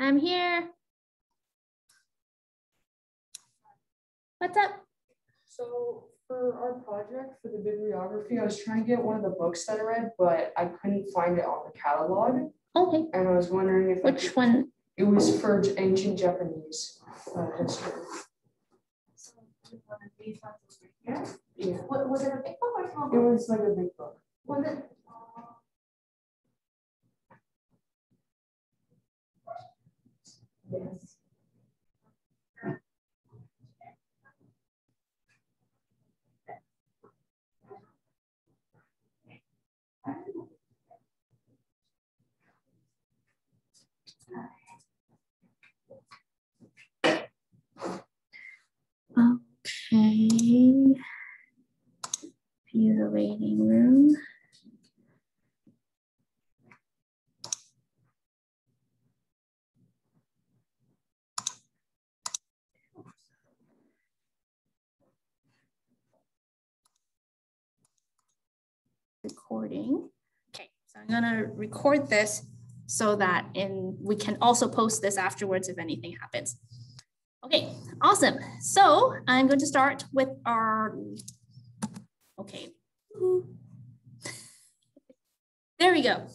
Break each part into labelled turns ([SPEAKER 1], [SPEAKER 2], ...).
[SPEAKER 1] I'm here. What's up?
[SPEAKER 2] So for our project for the bibliography, I was trying to get one of the books that I read, but I couldn't find it on the catalog.
[SPEAKER 1] Okay.
[SPEAKER 2] And I was wondering if
[SPEAKER 1] Which
[SPEAKER 2] could-
[SPEAKER 1] one?
[SPEAKER 2] it was for ancient Japanese uh, history. Yeah,
[SPEAKER 1] What, was it a big book or small
[SPEAKER 2] it was like a big book.
[SPEAKER 1] Was it?
[SPEAKER 2] Yes.
[SPEAKER 1] Okay. View the waiting room. Recording. Okay, so I'm gonna record this so that in we can also post this afterwards if anything happens. Okay, awesome. So I'm going to start with our, okay. There we go.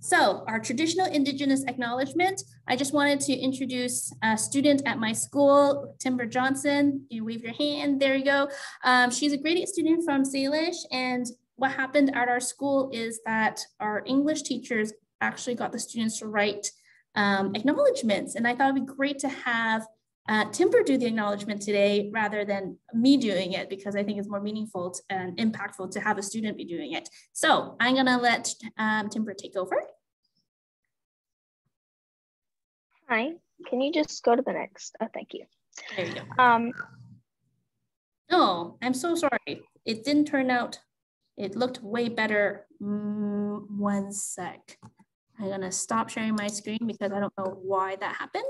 [SPEAKER 1] So our traditional indigenous acknowledgement, I just wanted to introduce a student at my school, Timber Johnson. You wave your hand, there you go. Um, she's a eight student from Salish and what happened at our school is that our English teachers actually got the students to write um, acknowledgements. And I thought it'd be great to have uh, Timber do the acknowledgement today rather than me doing it because I think it's more meaningful and impactful to have a student be doing it. So I'm gonna let um, Timber take over.
[SPEAKER 3] Hi, can you just go to the next? Oh, thank you.
[SPEAKER 1] There you go.
[SPEAKER 3] Um,
[SPEAKER 1] Oh, I'm so sorry. It didn't turn out, it looked way better. Mm, one sec. I'm gonna stop sharing my screen because I don't know why that happened.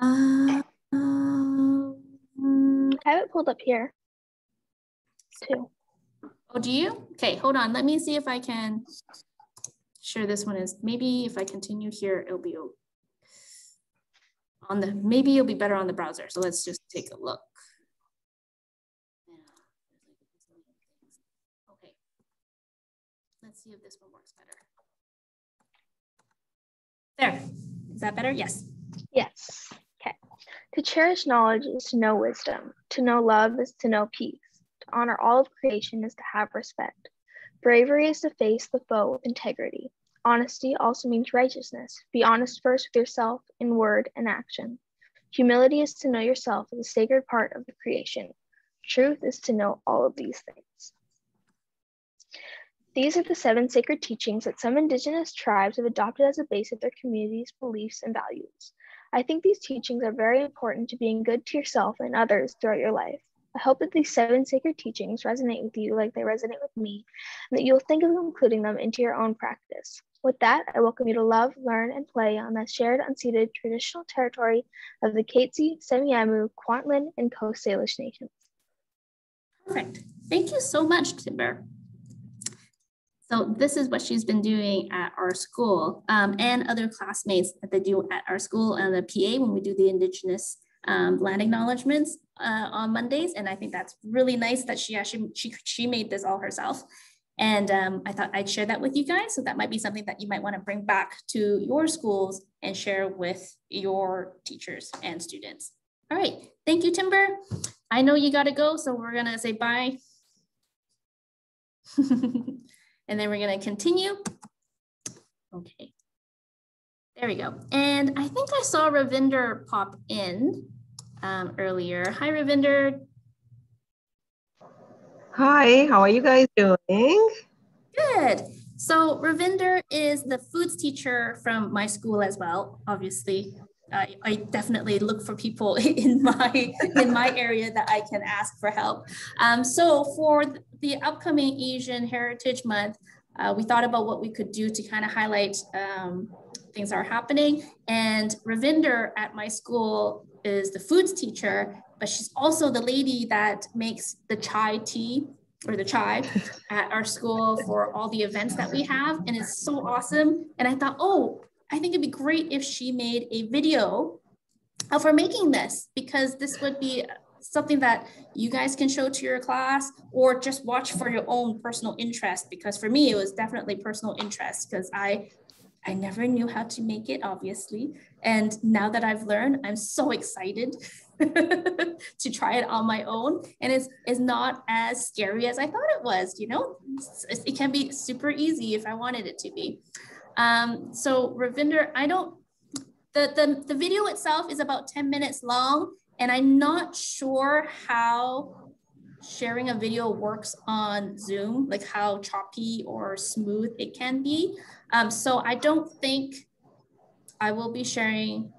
[SPEAKER 1] Uh, um,
[SPEAKER 3] I have it pulled up here too.
[SPEAKER 1] Oh, do you? Okay, hold on. Let me see if I can share this one is maybe if I continue here, it'll be on the, maybe it'll be better on the browser. So let's just take a look. Okay. Let's see if this one works better. There, is that better? Yes.
[SPEAKER 3] Yes. Okay. To cherish knowledge is to know wisdom. To know love is to know peace. To honor all of creation is to have respect. Bravery is to face the foe with integrity. Honesty also means righteousness. Be honest first with yourself in word and action. Humility is to know yourself as a sacred part of the creation. Truth is to know all of these things. These are the seven sacred teachings that some indigenous tribes have adopted as a base of their community's beliefs and values. I think these teachings are very important to being good to yourself and others throughout your life. I hope that these seven sacred teachings resonate with you like they resonate with me, and that you'll think of including them into your own practice. With that, I welcome you to love, learn, and play on the shared unceded traditional territory of the Katzie, Semiahmoo, Kwantlen, and Coast Salish nations.
[SPEAKER 1] Perfect. Thank you so much, Timber. So this is what she's been doing at our school um, and other classmates that they do at our school and the PA when we do the Indigenous um, land acknowledgements uh, on Mondays. And I think that's really nice that she actually, she, she made this all herself. And um, I thought I'd share that with you guys. So that might be something that you might want to bring back to your schools and share with your teachers and students. All right, thank you, Timber. I know you gotta go, so we're gonna say bye. and then we're gonna continue. Okay, there we go. And I think I saw Ravinder pop in um, earlier. Hi, Ravinder.
[SPEAKER 4] Hi, how are you guys doing?
[SPEAKER 1] Good. So Ravinder is the foods teacher from my school as well. Obviously, I, I definitely look for people in my in my area that I can ask for help. Um, so for the upcoming Asian Heritage Month, uh, we thought about what we could do to kind of highlight um, things that are happening. And Ravinder at my school is the foods teacher, but she's also the lady that makes the chai tea or the chai at our school for all the events that we have. And it's so awesome. And I thought, oh, I think it'd be great if she made a video of her making this because this would be something that you guys can show to your class or just watch for your own personal interest because for me it was definitely personal interest because I I never knew how to make it obviously. And now that I've learned I'm so excited to try it on my own. And it's, it's not as scary as I thought it was you know? It can be super easy if I wanted it to be. Um, so Ravinder I don't the, the, the video itself is about 10 minutes long and I'm not sure how sharing a video works on Zoom, like how choppy or smooth it can be. Um, so I don't think I will be sharing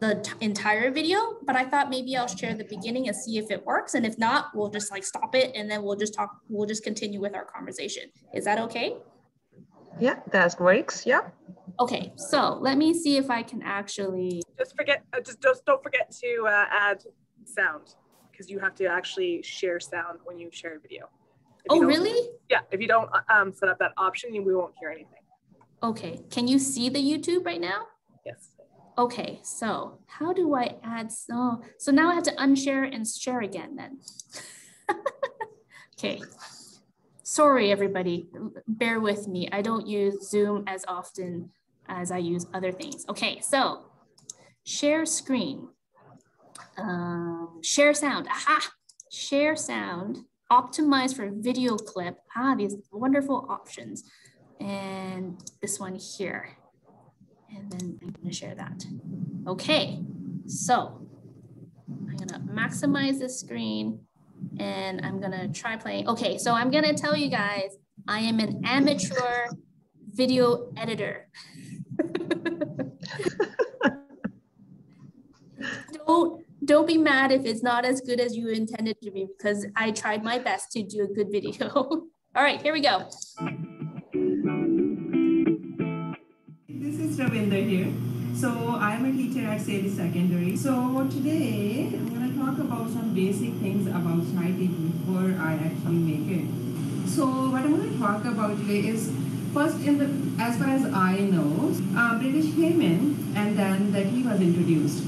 [SPEAKER 1] the entire video, but I thought maybe I'll share the beginning and see if it works. And if not, we'll just like stop it and then we'll just talk, we'll just continue with our conversation. Is that okay?
[SPEAKER 4] Yeah, that works. Yeah.
[SPEAKER 1] Okay, so let me see if I can actually.
[SPEAKER 5] Just forget, uh, just, just don't forget to uh, add sound because you have to actually share sound when you share a video. If
[SPEAKER 1] oh, really?
[SPEAKER 5] Yeah, if you don't uh, um, set up that option, we won't hear anything.
[SPEAKER 1] Okay, can you see the YouTube right now?
[SPEAKER 5] Yes.
[SPEAKER 1] Okay, so how do I add, so, so now I have to unshare and share again then. okay, sorry everybody, bear with me. I don't use Zoom as often as I use other things. Okay, so share screen, um, share sound, aha, share sound, optimize for video clip, ah, these wonderful options. And this one here. And then I'm gonna share that. Okay, so I'm gonna maximize the screen and I'm gonna try playing. Okay, so I'm gonna tell you guys, I am an amateur video editor. don't don't be mad if it's not as good as you intended to be because I tried my best to do a good video. All right, here we go.
[SPEAKER 6] This is Ravinder here. So I'm a teacher at Sadie Secondary. So today I'm going to talk about some basic things about tea before I actually make it. So what I'm going to talk about today is first in the as far as I know, uh, British came in and then the tea was introduced.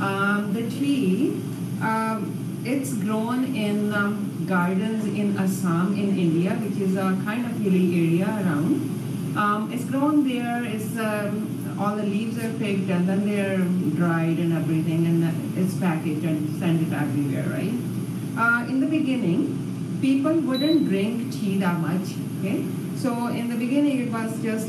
[SPEAKER 6] Um, the tree, um, it's grown in um, gardens in Assam in India, which is a kind of hilly area around. Um, it's grown there. It's um, all the leaves are picked and then they're dried and everything, and it's packaged and sent it everywhere, right? Uh, in the beginning, people wouldn't drink tea that much. Okay, so in the beginning, it was just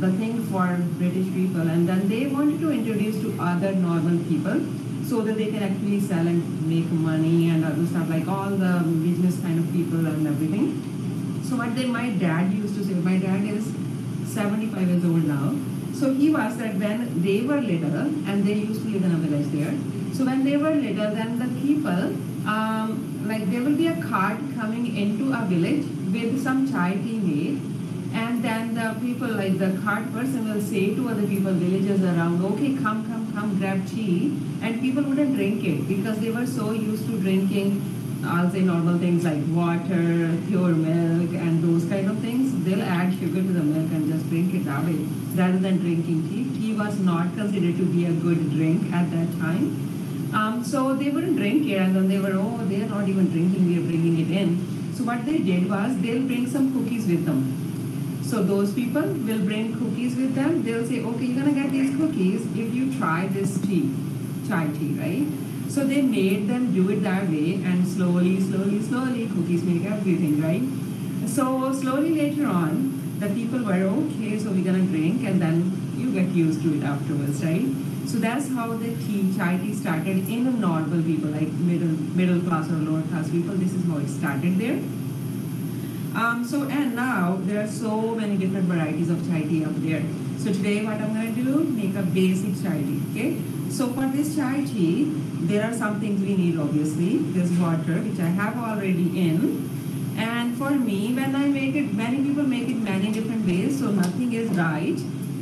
[SPEAKER 6] the thing for British people, and then they wanted to introduce to other normal people so that they can actually sell and make money and other stuff like all the business kind of people and everything. So what they, my dad used to say, my dad is 75 years old now. So he was that when they were little, and they used to live in a village there. So when they were little, then the people, um, like there will be a cart coming into a village with some chai tea made and then the people like the cart person will say to other people villagers around okay come come come grab tea and people wouldn't drink it because they were so used to drinking I'll say normal things like water, pure milk, and those kind of things. They'll add sugar to the milk and just drink it that way rather than drinking tea. Tea was not considered to be a good drink at that time. Um, so they wouldn't drink it, and then they were, oh, they're not even drinking, we're bringing it in. So what they did was they'll bring some cookies with them. So those people will bring cookies with them. They'll say, okay, you're gonna get these cookies if you try this tea, chai tea, right? So they made them do it that way and slowly, slowly, slowly, cookies make everything, right? So slowly later on, the people were okay, so we're gonna drink and then you get used to it afterwards, right? So that's how the tea, chai tea started in the normal people, like middle middle class or lower class people. This is how it started there. Um, so and now there are so many different varieties of chai tea up there. So today what I'm to do, make a basic chai tea, okay? So for this chai tea, there are some things we need obviously. There's water, which I have already in. And for me, when I make it, many people make it many different ways, so nothing is right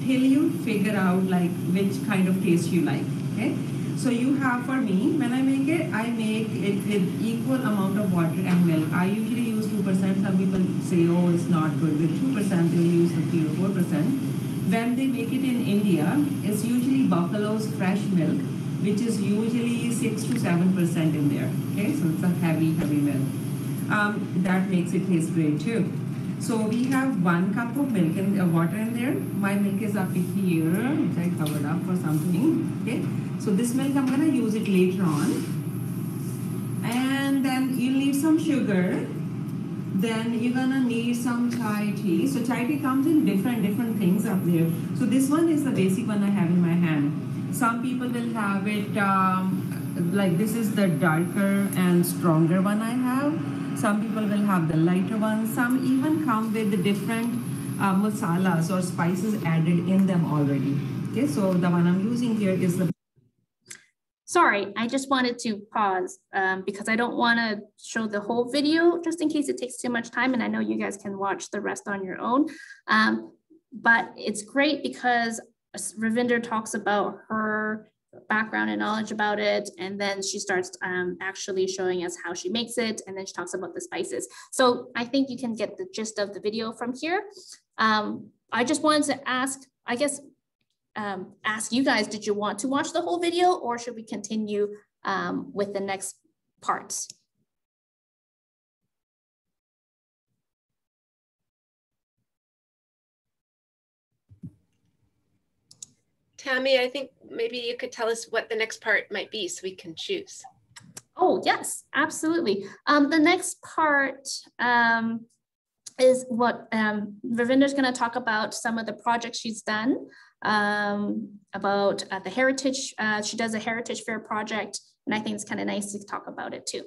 [SPEAKER 6] till you figure out like which kind of taste you like, okay? So you have for me, when I make it, I make it with equal amount of water and milk. I usually use 2%. Some people say, oh, it's not good with 2%. They'll use the 3 or 4%. When they make it in India, it's usually buffalo's fresh milk, which is usually 6 to 7% in there. Okay, so it's a heavy, heavy milk. Um, that makes it taste great too. So we have one cup of milk and uh, water in there. My milk is up here, which I covered up for something. Okay, so this milk I'm gonna use it later on. And then you'll need some sugar. Then you're gonna need some chai tea. So chai tea comes in different different things up there. So this one is the basic one I have in my hand. Some people will have it um, like this is the darker and stronger one I have. Some people will have the lighter one. Some even come with the different uh, masalas or spices added in them already. Okay, so the one I'm using here is the
[SPEAKER 1] Sorry, I just wanted to pause um, because I don't want to show the whole video just in case it takes too much time. And I know you guys can watch the rest on your own. Um, but it's great because Ravinder talks about her background and knowledge about it. And then she starts um, actually showing us how she makes it. And then she talks about the spices. So I think you can get the gist of the video from here. Um, I just wanted to ask, I guess, um, ask you guys, did you want to watch the whole video or should we continue um, with the next parts?
[SPEAKER 7] Tammy, I think maybe you could tell us what the next part might be so we can choose.
[SPEAKER 1] Oh, yes, absolutely. Um, the next part um, is what um, Ravinder's going to talk about some of the projects she's done um, about uh, the heritage. Uh, she does a heritage fair project, and I think it's kind of nice to talk about it too.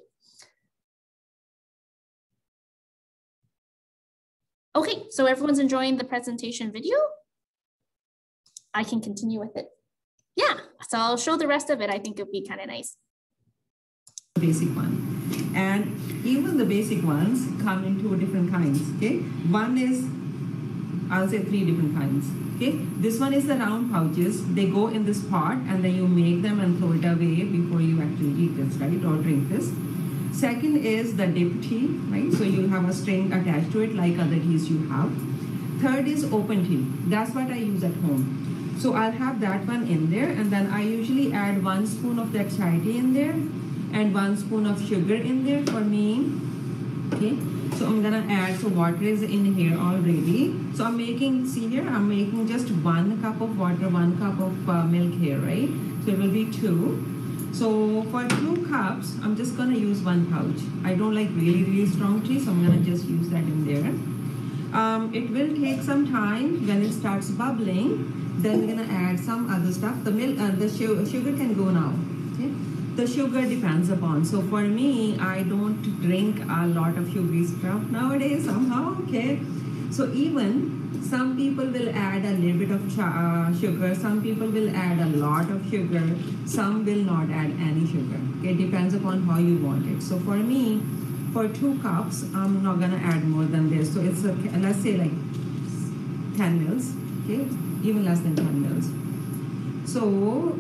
[SPEAKER 1] Okay, so everyone's enjoying the presentation video. I can continue with it. Yeah, so I'll show the rest of it. I think it'd be kind of nice.
[SPEAKER 6] Basic one. And even the basic ones come in two different kinds, okay? One is, I'll say three different kinds, okay? This one is the round pouches. They go in this pot and then you make them and throw it away before you actually eat this, right? Or drink this. Second is the dip tea, right? So you have a string attached to it like other teas you have. Third is open tea. That's what I use at home. So I'll have that one in there and then I usually add one spoon of that chai tea in there and one spoon of sugar in there for me. Okay, so I'm gonna add, so water is in here already. So I'm making, see here, I'm making just one cup of water, one cup of uh, milk here, right? So it will be two. So for two cups, I'm just gonna use one pouch. I don't like really, really strong tea, so I'm gonna just use that in there. Um, it will take some time when it starts bubbling then we're gonna add some other stuff. The milk, uh, the sugar can go now. The sugar depends upon. So for me, I don't drink a lot of sugary stuff nowadays somehow. Okay, so even some people will add a little bit of uh, sugar. Some people will add a lot of sugar. Some will not add any sugar. It depends upon how you want it. So for me, for two cups, I'm not gonna add more than this. So it's a, let's say like 10 mils. Okay even less than 10 mils. So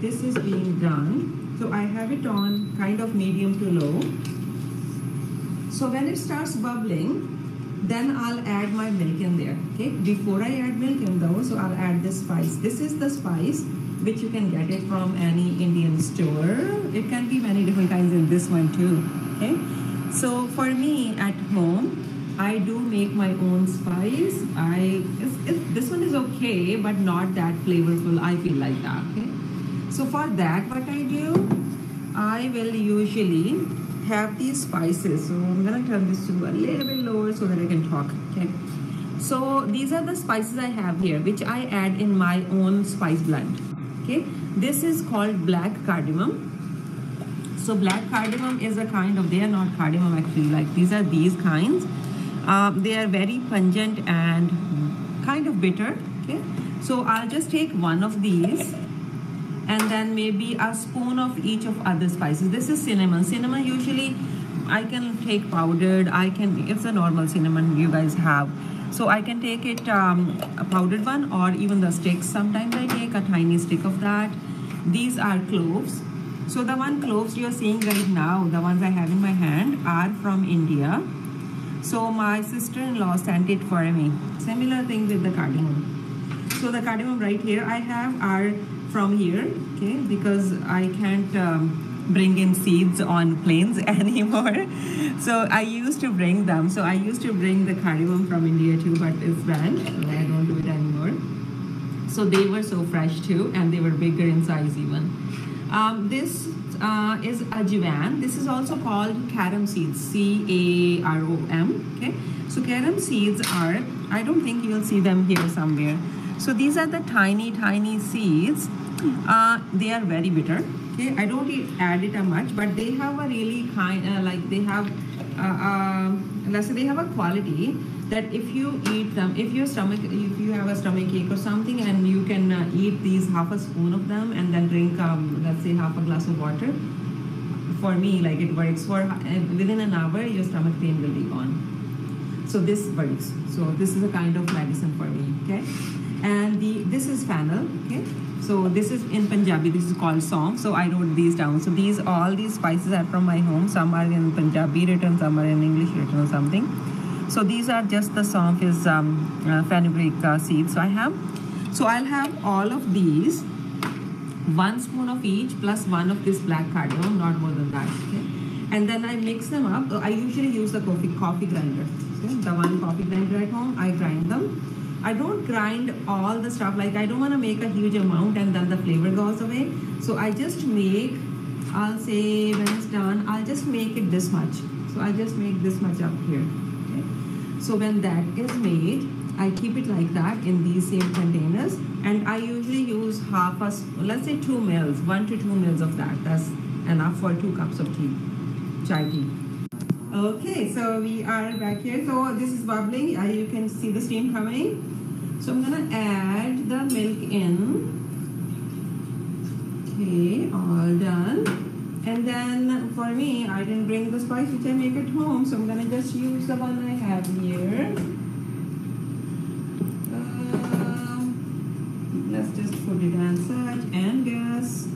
[SPEAKER 6] this is being done. So I have it on kind of medium to low. So when it starts bubbling, then I'll add my milk in there. Okay, before I add milk in though, so I'll add the spice. This is the spice which you can get it from any Indian store. It can be many different kinds in this one too. Okay, so for me at home, I do make my own spice. I it's, it's, this one is okay, but not that flavorful. I feel like that. Okay. So for that, what I do, I will usually have these spices. So I'm gonna turn this to a little bit lower so that I can talk. Okay. So these are the spices I have here, which I add in my own spice blend. Okay. This is called black cardamom. So black cardamom is a kind of, they are not cardamom actually, like these are these kinds uh, they are very pungent and kind of bitter. Okay, so I'll just take one of these and then maybe a spoon of each of other spices. This is cinnamon. Cinnamon usually I can take powdered. I can, it's a normal cinnamon you guys have. So I can take it um, a powdered one or even the sticks. Sometimes I take a tiny stick of that. These are cloves. So the one cloves you're seeing right now, the ones I have in my hand are from India. So my sister-in-law sent it for me. Similar thing with the cardamom. So the cardamom right here I have are from here, okay, because I can't um, bring in seeds on planes anymore. So I used to bring them. So I used to bring the cardamom from India too, but it's banned, so I don't do it anymore. So they were so fresh too, and they were bigger in size even. Um, this uh, is ajwain. This is also called carom seeds, C-A-R-O-M, okay? So carom seeds are, I don't think you'll see them here somewhere. So these are the tiny, tiny seeds. Uh, they are very bitter. Okay, I don't eat, add it a much, but they have a really kind, uh, like they have, uh, uh, let's say they have a quality that if you eat them, if your stomach, if you have a stomach ache or something, and you can uh, eat these half a spoon of them and then drink, um, let's say half a glass of water. For me, like it works for within an hour, your stomach pain will be gone. So this works. So this is a kind of medicine for me. Okay and the this is fennel okay so this is in punjabi this is called saunf. So i wrote these down. So these all these spices are from my home. Some are in punjabi written some are in english written or something. So these are just the saunf is um, uh, fenugreek uh, seeds so i have so i'll have all of these. One spoon of each plus one of this black cardamom not more than that okay? And then i mix them up. I usually use the coffee coffee grinder okay? the one coffee grinder at home i grind them I don't grind all the stuff. Like I don't want to make a huge amount and then the flavor goes away. So I just make, I'll say when it's done, I'll just make it this much. So I just make this much up here. Okay? So when that is made, I keep it like that in these same containers. And I usually use half a, let's say two mils, one to two mils of that. That's enough for two cups of tea, chai tea. Okay, so we are back here. So this is bubbling. Uh, you can see the steam coming. So I'm gonna add the milk in. Okay, all done. And then for me, I didn't bring the spice which I make at home, so I'm gonna just use the one I have here. Uh, let's just put it on and gas.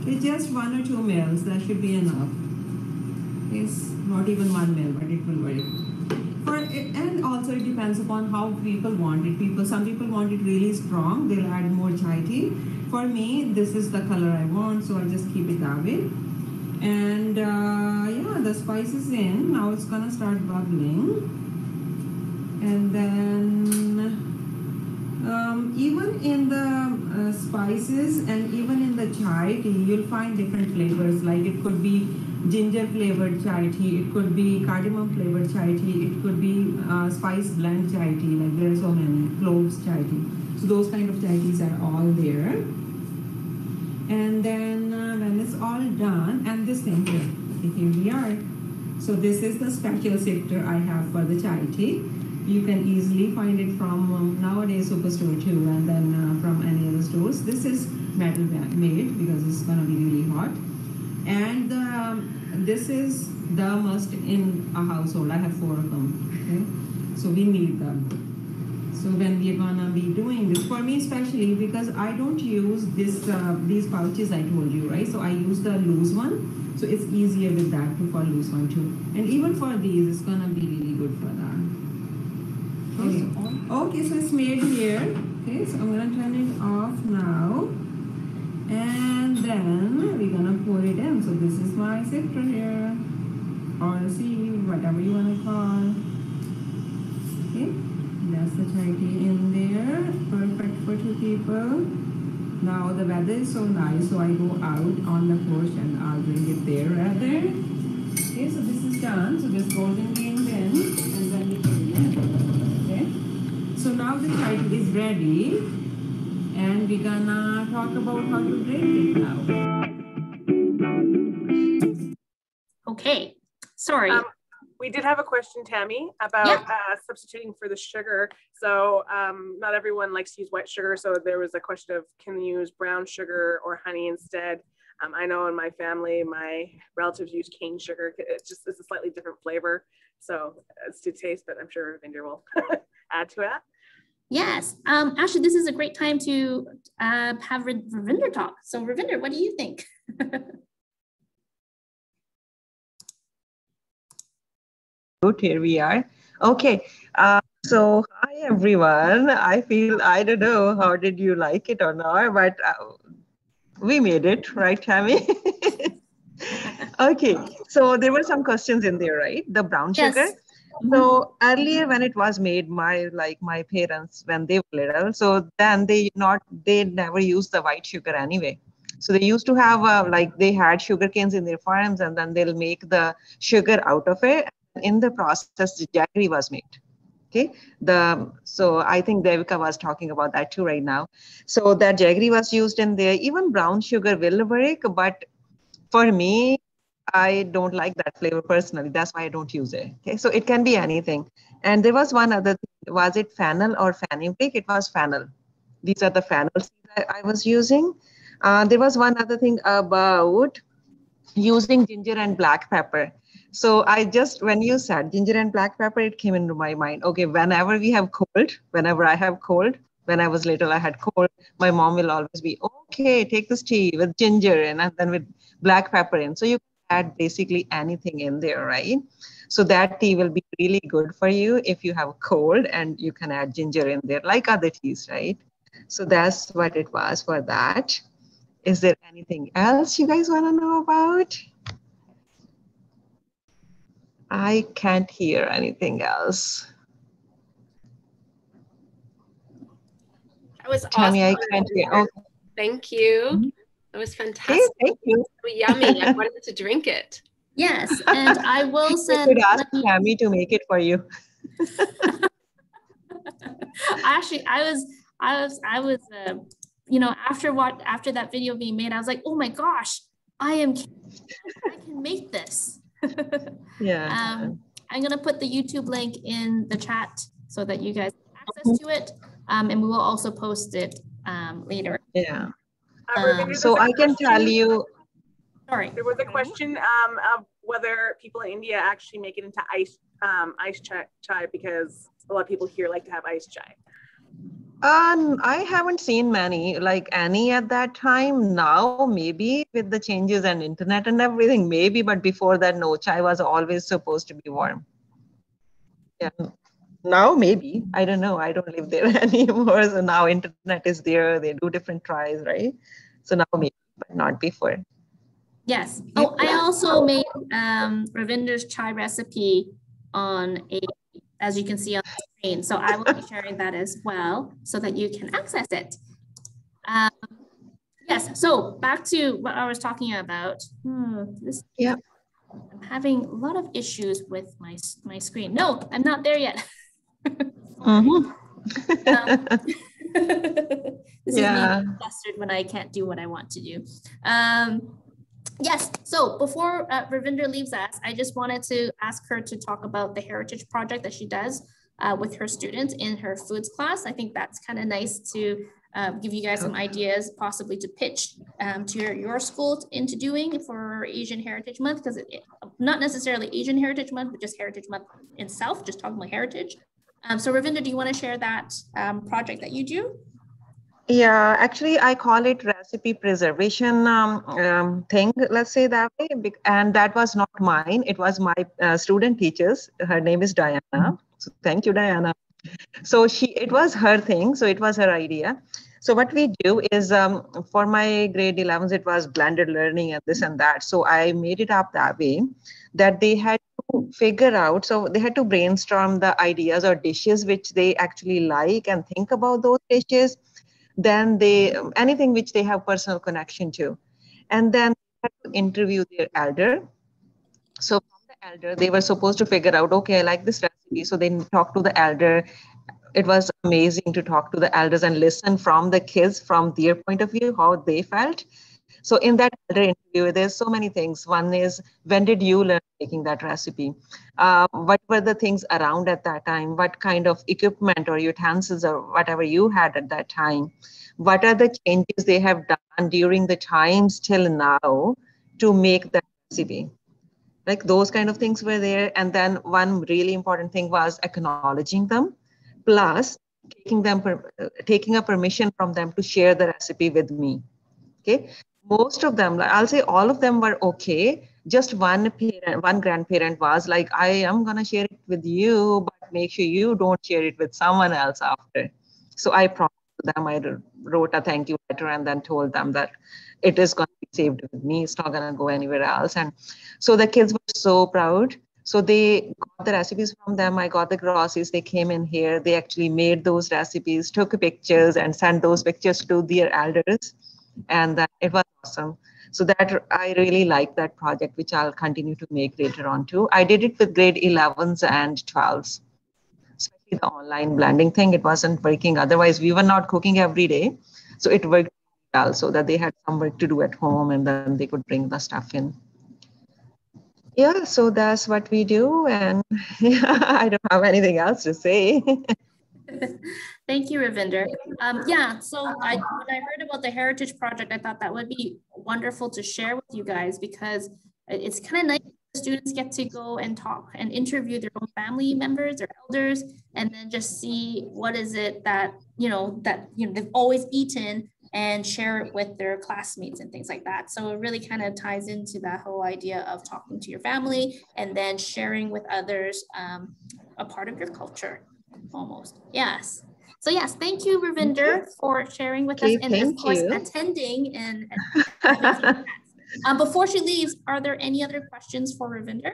[SPEAKER 6] Okay, just one or two mils, that should be enough. It's not even one mil, but it will work. For and also it depends upon how people want it. People, some people want it really strong. They'll add more chai tea. For me, this is the color I want, so I just keep it that way. And uh, yeah, the spice is in. Now it's gonna start bubbling. And then um, even in the uh, spices and even in the chai tea, you'll find different flavors. Like it could be ginger flavored chai tea, it could be cardamom flavored chai tea, it could be uh, spice blend chai tea, like there are so many, cloves chai tea. So those kind of chai teas are all there. And then uh, when it's all done, and this thing here, here we are. So this is the special sifter I have for the chai tea. You can easily find it from um, nowadays Superstore too, and then uh, from any other stores. This is metal made because it's gonna be really hot and this is the must in a household. I have four of them. Okay, so we need them. So when we're gonna be doing this, for me especially because I don't use this uh, these pouches I told you, right? So I use the loose one, so it's easier with that to for loose one too. And even for these, it's gonna be really good for that. Okay, okay so it's made here. Okay, so I'm gonna turn it off now. And then we're gonna pour it in. So this is my sifter here, or sieve, whatever you wanna call. Okay, that's the tea in there. Perfect for two people. Now the weather is so nice, so I go out on the porch and I'll bring it there rather. Okay, so this is done. So this golden bean bin, and then we put it in. Okay. So now the tea is ready and we're gonna talk about how to drink it now.
[SPEAKER 1] Okay, sorry.
[SPEAKER 5] Um, we did have a question, Tammy, about
[SPEAKER 1] Yeah.
[SPEAKER 5] uh, substituting for the sugar. So um, not everyone likes to use white sugar. So there was a question of can you use brown sugar or honey instead? Um, I know in my family, my relatives use cane sugar. It's just it's a slightly different flavor. So it's to taste, but I'm sure Ravinder will add to it.
[SPEAKER 1] Yes, um, actually, this is a great time to uh, have Ravinder talk. So Ravinder, what do you think?
[SPEAKER 6] good. Here we are. Okay. Uh, so, hi everyone. I feel, I don't know, how did you like it or not, but uh, we made it, right, Tammy? okay. So, there were some questions in there, right? The brown
[SPEAKER 1] Yes.
[SPEAKER 6] sugar. So earlier when it was made, my like my parents when they were little, so then they not they never used the white sugar anyway. So they used to have uh, like they had sugar canes in their farms, and then they'll make the sugar out of it. In the process, the jaggery was made. Okay, the so I think Devika was talking about that too right now. So that jaggery was used in there. Even brown sugar will work, but for me, I don't like that flavor personally. That's why I don't use it. Okay, so it can be anything. And there was one other thing. Was it fennel or fenugreek? It was fennel. These are the fennel seeds that I was using. Uh, there was one other thing about using ginger and black pepper. So I just, when you said ginger and black pepper, it came into my mind. Okay, whenever we have cold, whenever I have cold, when I was little, I had cold. My mom will always be, okay, take this tea with ginger in, and then with black pepper in. So you add basically anything in there, right? So that tea will be really good for you if you have a cold and you can add ginger in there like other teas, right? So that's what it was for that. Is there anything else you guys want to know about? I can't hear anything else.
[SPEAKER 7] That was
[SPEAKER 6] Tammy, I can't hear. Oh,
[SPEAKER 7] Thank you.
[SPEAKER 6] Mhm.
[SPEAKER 7] That was
[SPEAKER 6] okay,
[SPEAKER 7] fantastic.
[SPEAKER 6] thank you.
[SPEAKER 7] Yummy. I wanted to drink it.
[SPEAKER 1] Yes, and I will
[SPEAKER 6] You
[SPEAKER 1] send.
[SPEAKER 6] could ask
[SPEAKER 1] let me-
[SPEAKER 6] Tammy to make it for you.
[SPEAKER 1] Actually, I was, I was, I was, uh, you know, after what, after that video being made, I was like, oh my gosh, I am, I can make this.
[SPEAKER 6] Yeah.
[SPEAKER 1] Um, I'm gonna put the YouTube link in the chat so that you guys have access to it. Um, and we will also post it, um, later.
[SPEAKER 6] yeah.
[SPEAKER 1] Um,
[SPEAKER 6] So I can tell you,
[SPEAKER 1] Sorry.
[SPEAKER 5] There was a question um, of whether people in India actually make it into ice um, ice chai, chai because a lot of people here like to have ice chai.
[SPEAKER 6] Um, I haven't seen many, like any at that time. Now, maybe with the changes and internet and everything, maybe, but before that, no, chai was always supposed to be warm. Yeah. Now, maybe. I don't know. I don't live there anymore. So now internet is there. They do different tries, right? So now maybe, but not before.
[SPEAKER 1] Yes. Oh, I also made um, Ravinder's chai recipe on a, as you can see on the screen. So I will be sharing that as well so that you can access it. Um, yes. So back to what I was talking about. Hmm, this.
[SPEAKER 6] Yeah.
[SPEAKER 1] I'm having a lot of issues with my my screen. No, I'm not there yet.
[SPEAKER 6] Mhm.
[SPEAKER 1] this
[SPEAKER 6] Yeah.
[SPEAKER 1] is me flustered when I can't do what I want to do. Um, yes, so before uh, Ravinder leaves us, I just wanted to ask her to talk about the heritage project that she does uh, with her students in her foods class. I think that's kind of nice to uh, give you guys some ideas, possibly to pitch um, to your, your school into doing for Asian Heritage Month, because it, it- not necessarily Asian Heritage Month, but just Heritage Month itself, just talking about heritage. Um, so Ravinder, do you want to share that um, project that you do?
[SPEAKER 6] Yeah, actually, I call it recipe preservation um, um, thing, let's say that way. And that was not mine. It was my uh, student teacher's. Her name is Diana. So thank you, Diana. So she, it was her thing. So it was her idea. So what we do is um, for my grade 11s, it was blended learning and this and that. So I made it up that way that they had figure out. So they had to brainstorm the ideas or dishes which they actually like and think about those dishes. Then they anything which they have personal connection to. And then interview their elder. So from the elder they were supposed to figure out okay i like this recipe. So they talk to the elder. It was amazing to talk to the elders and listen from the kids from their point of view how they felt so in that interview there's so many things. One is when did you learn making that recipe? Uh, what were the things around at that time? What kind of equipment or utensils or whatever you had at that time? What are the changes they have done during the times till now to make that recipe? Like those kind of things were there. And then one really important thing was acknowledging them plus taking them uh, taking a permission from them to share the recipe with me. Okay most of them i'll say all of them were okay just one parent, one grandparent was like, I am gonna share it with you, but make sure you don't share it with someone else after. So I promised them, I wrote a thank you letter and then told them that it is gonna be saved with me. It's not gonna go anywhere else. And so the kids were so proud. So they got the recipes from them. I got the groceries. They came in here. They actually made those recipes, took pictures, and sent those pictures to their elders. And that it was awesome. So that I really like that project, which I'll continue to make later on too. I did it with grade 11s and 12s, especially the online blending thing. It wasn't working. Otherwise, we were not cooking every day. So it worked well so that they had some work to do at home and then they could bring the stuff in. Yeah, so that's what we do. And yeah, I don't have anything else to say.
[SPEAKER 1] Thank you, Ravinder. Um, yeah, so I, when I heard about the Heritage Project, I thought that would be wonderful to share with you guys because it's kind of nice students get to go and talk and interview their own family members or elders and then just see what is it that you know that you know they've always eaten and share it with their classmates and things like that. So it really kind of ties into that whole idea of talking to your family and then sharing with others um, a part of your culture almost. Yes so yes, thank you, Ravinder, for sharing with okay, us and of course you. attending and, and um, before she leaves, are there any other questions for Ravinder?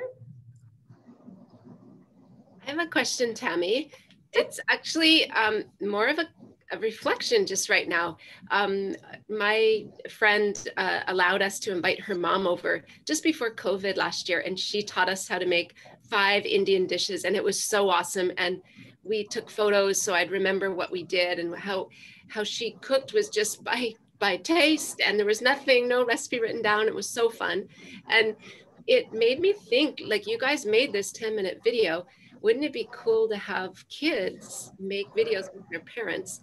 [SPEAKER 7] I have a question, Tammy. It's actually um, more of a, a, reflection just right now. Um, my friend uh, allowed us to invite her mom over just before COVID last year, and she taught us how to make five Indian dishes, and it was so awesome. And we took photos so I'd remember what we did and how how she cooked was just by by taste and there was nothing no recipe written down. It was so fun. And it made me think like you guys made this 10 minute video. Wouldn't it be cool to have kids make videos with their parents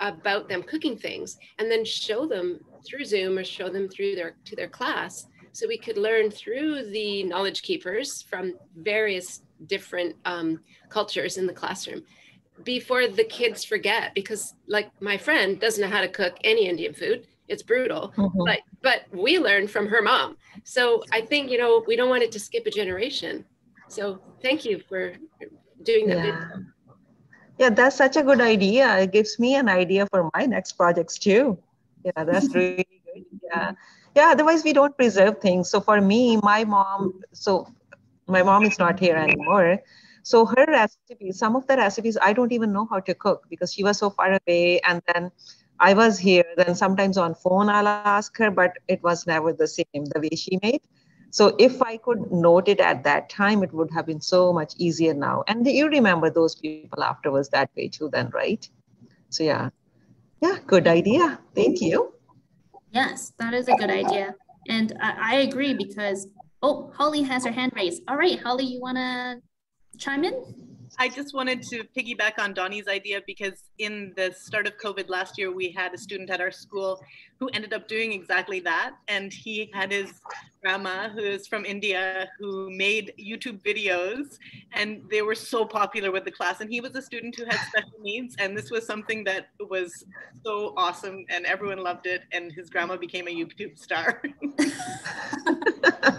[SPEAKER 7] about them cooking things and then show them through zoom or show them through their to their class so we could learn through the knowledge keepers from various different um, cultures in the classroom before the kids forget because like my friend doesn't know how to cook any indian food. It's brutal mm-hmm. but but we learn from her mom. So i think you know we don't want it to skip a generation. So thank you for doing that
[SPEAKER 6] yeah. yeah that's such a good idea. It gives me an idea for my next projects too. Yeah that's really good. Yeah. Yeah otherwise we don't preserve things. So for me my mom so my mom is not here anymore. So her recipes some of the recipes i don't even know how to cook because she was so far away and then i was here. Then sometimes on phone i'll ask her but it was never the same the way she made. So if i could note it at that time it would have been so much easier now. And you remember those people afterwards that way too then right? So yeah. Yeah good idea. Thank you.
[SPEAKER 1] Yes that is a good idea. And I, I agree because Oh, Holly has her hand raised. All right, Holly, you want to chime in?
[SPEAKER 8] I just wanted to piggyback on Donnie's idea because in the start of COVID last year, we had a student at our school who ended up doing exactly that. And he had his grandma, who is from India, who made YouTube videos, and they were so popular with the class. And he was a student who had special needs, and this was something that was so awesome, and everyone loved it. And his grandma became a YouTube star.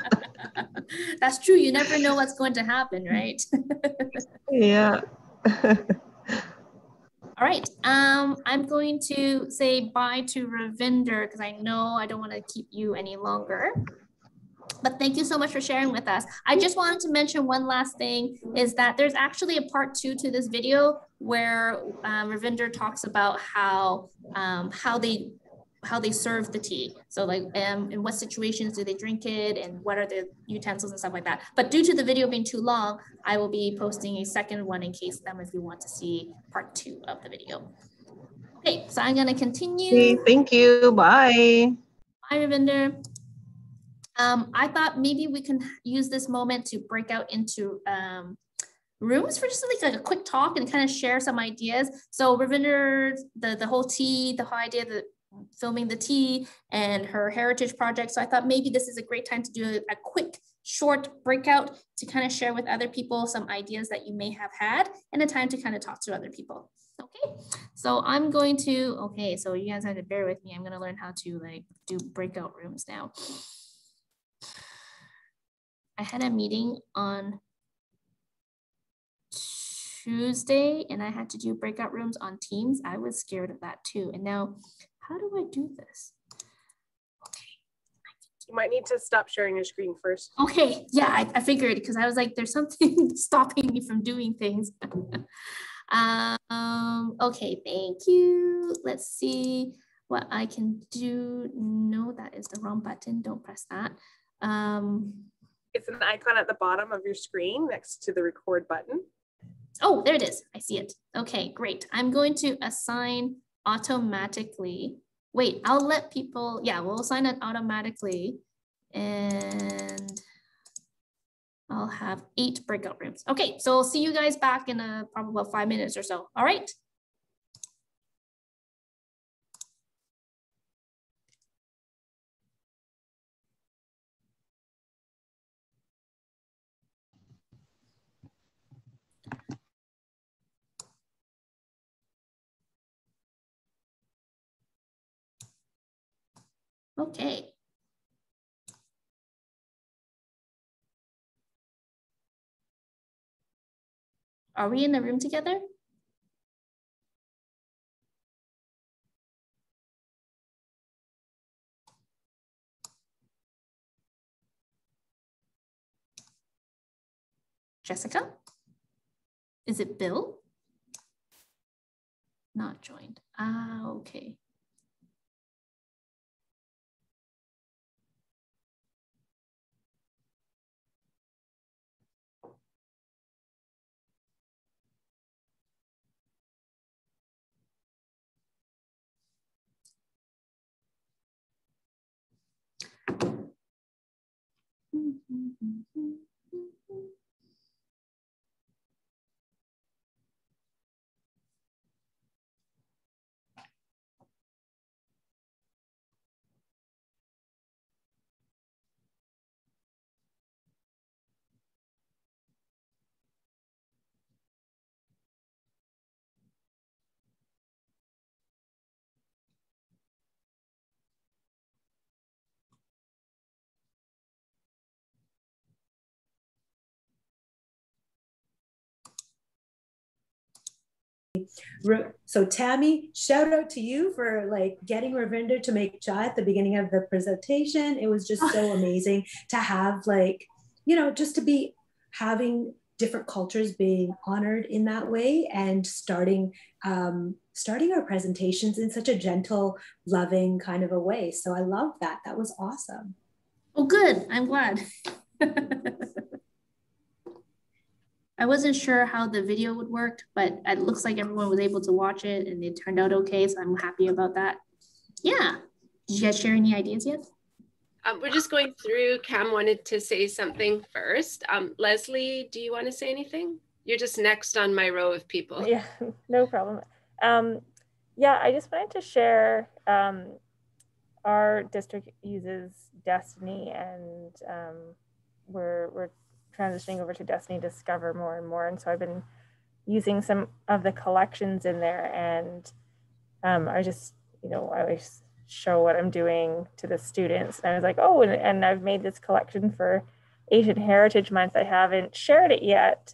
[SPEAKER 1] That's true. You never know what's going to happen, right?
[SPEAKER 6] yeah.
[SPEAKER 1] All right. Um, I'm going to say bye to Ravinder because I know I don't want to keep you any longer. But thank you so much for sharing with us. I just wanted to mention one last thing is that there's actually a part two to this video where um, Ravinder talks about how um, how they how they serve the tea. So like um, in what situations do they drink it and what are the utensils and stuff like that. But due to the video being too long, I will be posting a second one in case them if you want to see part two of the video. Okay, so I'm gonna continue.
[SPEAKER 6] Okay, thank you, bye.
[SPEAKER 1] Bye, Ravinder. Um, I thought maybe we can use this moment to break out into um, rooms for just like, like a quick talk and kind of share some ideas. So Ravinder, the, the whole tea, the whole idea that filming the tea and her heritage project. So I thought maybe this is a great time to do a, quick short breakout to kind of share with other people some ideas that you may have had and a time to kind of talk to other people. Okay, so I'm going to, okay, so you guys have to bear with me. I'm gonna learn how to like do breakout rooms now. I had a meeting on Tuesday and I had to do breakout rooms on Teams. I was scared of that too. And now, how do I do this?
[SPEAKER 5] You might need to stop sharing your screen first.
[SPEAKER 1] Okay, yeah, I, I figured because I was like, there's something stopping me from doing things. um, okay, thank you. Let's see what I can do. No, that is the wrong button. Don't press that. Um,
[SPEAKER 5] it's an icon at the bottom of your screen next to the record button.
[SPEAKER 1] Oh, there it is. I see it. Okay, great. I'm going to assign automatically wait, I'll let people, yeah, we'll assign it automatically and I'll have eight breakout rooms. Okay, so I'll see you guys back in a, probably about five minutes or so. All right. Okay. Are we in the room together? Jessica? Is it Bill? Not joined. Ah, okay. Mm-hmm.
[SPEAKER 9] So Tammy, shout out to you for like getting Ravinder to make chai at the beginning of the presentation. It was just so amazing to have like, you know, just to be having different cultures being honored in that way and starting um, starting our presentations in such a gentle, loving kind of a way. So I love that. That was awesome.
[SPEAKER 1] Oh, good. I'm glad. I wasn't sure how the video would work, but it looks like everyone was able to watch it and it turned out okay. So I'm happy about that. Yeah. Did you guys share any ideas yet?
[SPEAKER 7] Um, we're just going through. Cam wanted to say something first. Um, Leslie, do you want to say anything? You're just next on my row of people.
[SPEAKER 10] Yeah, no problem. Um, yeah, I just wanted to share um, our district uses Destiny and um, we're, we're transitioning over to Destiny Discover more and more. And so I've been using some of the collections in there and um, I just, you know, I always show what I'm doing to the students. And I was like, oh, and, and I've made this collection for Asian Heritage Month. I haven't shared it yet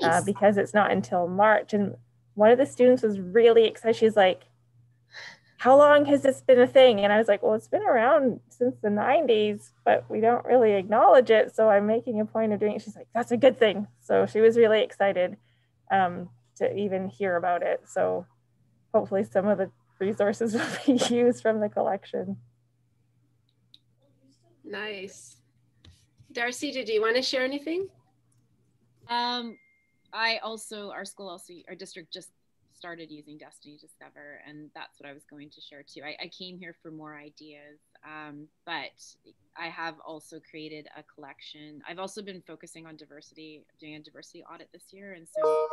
[SPEAKER 10] uh, because it's not until March. And one of the students was really excited. She's like, how long has this been a thing? And I was like, well, it's been around since the 90s, but we don't really acknowledge it. So I'm making a point of doing it. She's like, that's a good thing. So she was really excited um, to even hear about it. So hopefully some of the resources will be used from the collection.
[SPEAKER 7] Nice. Darcy, did you want to share anything?
[SPEAKER 11] Um, I also, our school also, our district just started using Destiny Discover, and that's what I was going to share too. I, I came here for more ideas, um, but I have also created a collection. I've also been focusing on diversity, doing a diversity audit this year, and so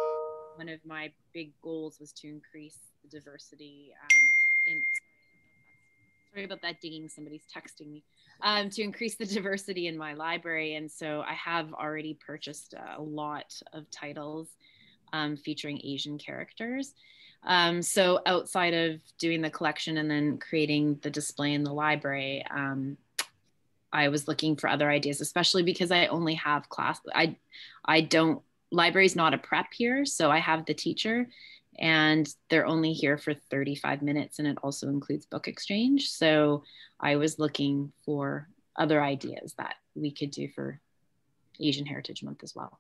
[SPEAKER 11] one of my big goals was to increase the diversity. Um, in sorry about that dinging. Somebody's texting me. Um, to increase the diversity in my library, and so I have already purchased a lot of titles um, featuring Asian characters. Um, so outside of doing the collection and then creating the display in the library, um, I was looking for other ideas, especially because I only have class. I, I don't, library's not a prep here. So I have the teacher and they're only here for 35 minutes and it also includes book exchange. So I was looking for other ideas that we could do for Asian Heritage Month as well.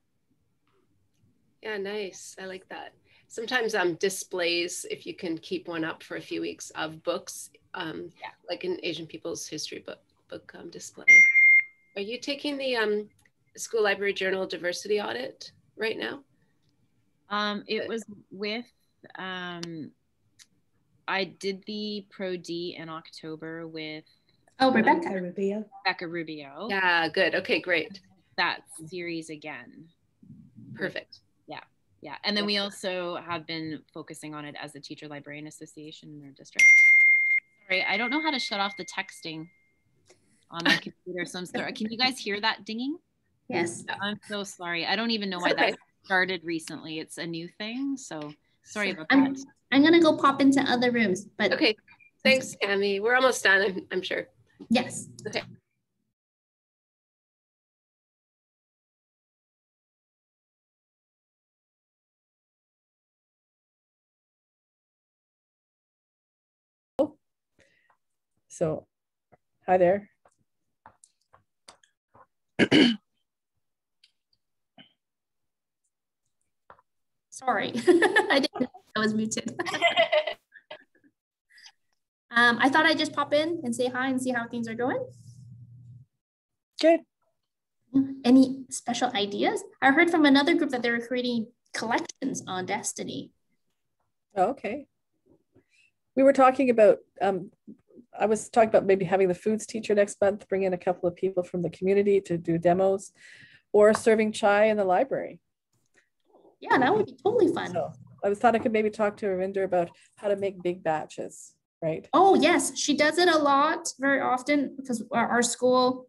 [SPEAKER 7] Yeah, nice. I like that. Sometimes um displays, if you can keep one up for a few weeks of books, um, yeah. like an Asian People's History book book um, display. Are you taking the um, School Library Journal Diversity Audit right now?
[SPEAKER 11] Um, it was with, um, I did the Pro D in October with.
[SPEAKER 1] Oh, Rebecca
[SPEAKER 9] Rubio.
[SPEAKER 11] Rebecca Rubio.
[SPEAKER 7] Yeah, good. Okay, great.
[SPEAKER 11] That series again.
[SPEAKER 7] Perfect.
[SPEAKER 11] Yeah, yeah. And then we also have been focusing on it as a teacher librarian association in our district. Sorry, I don't know how to shut off the texting on my computer. So I'm sorry. Can you guys hear that dinging?
[SPEAKER 1] Yes.
[SPEAKER 11] I'm so sorry. I don't even know why
[SPEAKER 7] okay.
[SPEAKER 11] that started recently. It's a new thing. So sorry about
[SPEAKER 1] I'm,
[SPEAKER 11] that.
[SPEAKER 1] I'm gonna go pop into other rooms, but
[SPEAKER 7] okay. Thanks, Tammy. We're almost done, I'm, I'm sure.
[SPEAKER 1] Yes.
[SPEAKER 7] Okay.
[SPEAKER 12] So, hi there.
[SPEAKER 1] Sorry, I didn't know I was muted. um, I thought I'd just pop in and say hi and see how things are going.
[SPEAKER 12] Good.
[SPEAKER 1] Any special ideas? I heard from another group that they were creating collections on Destiny.
[SPEAKER 12] Oh, okay. We were talking about um, I was talking about maybe having the foods teacher next month, bring in a couple of people from the community to do demos or serving chai in the library.
[SPEAKER 1] Yeah, that would be totally fun.
[SPEAKER 12] So I thought I could maybe talk to Ravinder about how to make big batches, right?
[SPEAKER 1] Oh, yes. She does it a lot very often because our, our school,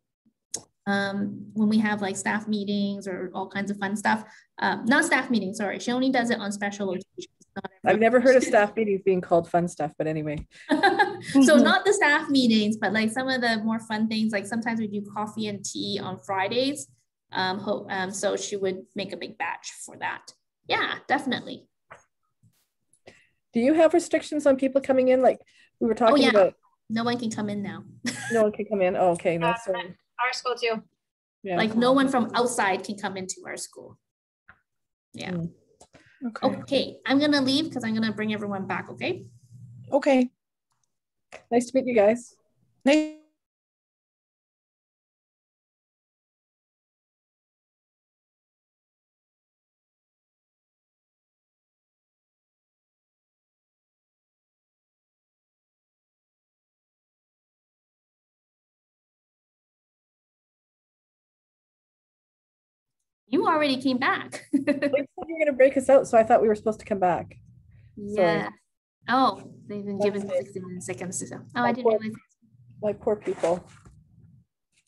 [SPEAKER 1] um, when we have like staff meetings or all kinds of fun stuff, um, not staff meetings, sorry. She only does it on special occasions.
[SPEAKER 12] I've never heard of staff meetings being called fun stuff, but anyway.
[SPEAKER 1] so not the staff meetings, but like some of the more fun things, like sometimes we do coffee and tea on Fridays. Um, um, so she would make a big batch for that. Yeah, definitely.
[SPEAKER 12] Do you have restrictions on people coming in? Like we were talking oh, yeah. about.
[SPEAKER 1] No one can come in now.
[SPEAKER 12] no one can come in. Oh, okay, that's
[SPEAKER 13] uh, our school too.
[SPEAKER 1] Yeah. Like no one from outside can come into our school. Yeah. Mm. Okay. okay, I'm gonna leave because I'm gonna bring everyone back. Okay.
[SPEAKER 12] Okay. Nice to meet you guys. Nice.
[SPEAKER 1] You already came back.
[SPEAKER 12] you are going to break us out, so I thought we were supposed to come back.
[SPEAKER 1] Yeah. Sorry. Oh, they've been given 60 seconds to so. Oh, I didn't
[SPEAKER 12] poor,
[SPEAKER 1] realize.
[SPEAKER 12] My poor people.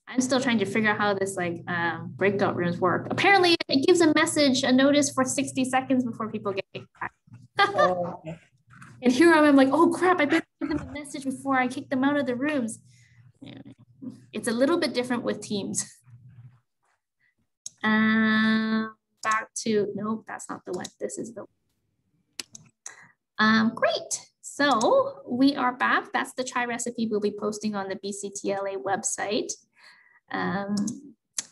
[SPEAKER 1] I'm still trying to figure out how this like um, breakout rooms work. Apparently, it gives a message, a notice for 60 seconds before people get back. oh, okay. And here I'm like, oh crap, I better give them a message before I kick them out of the rooms. It's a little bit different with teams. Um, back to, nope, that's not the one. This is the um, great. So we are back. That's the chai recipe we'll be posting on the BCTLA website. Um,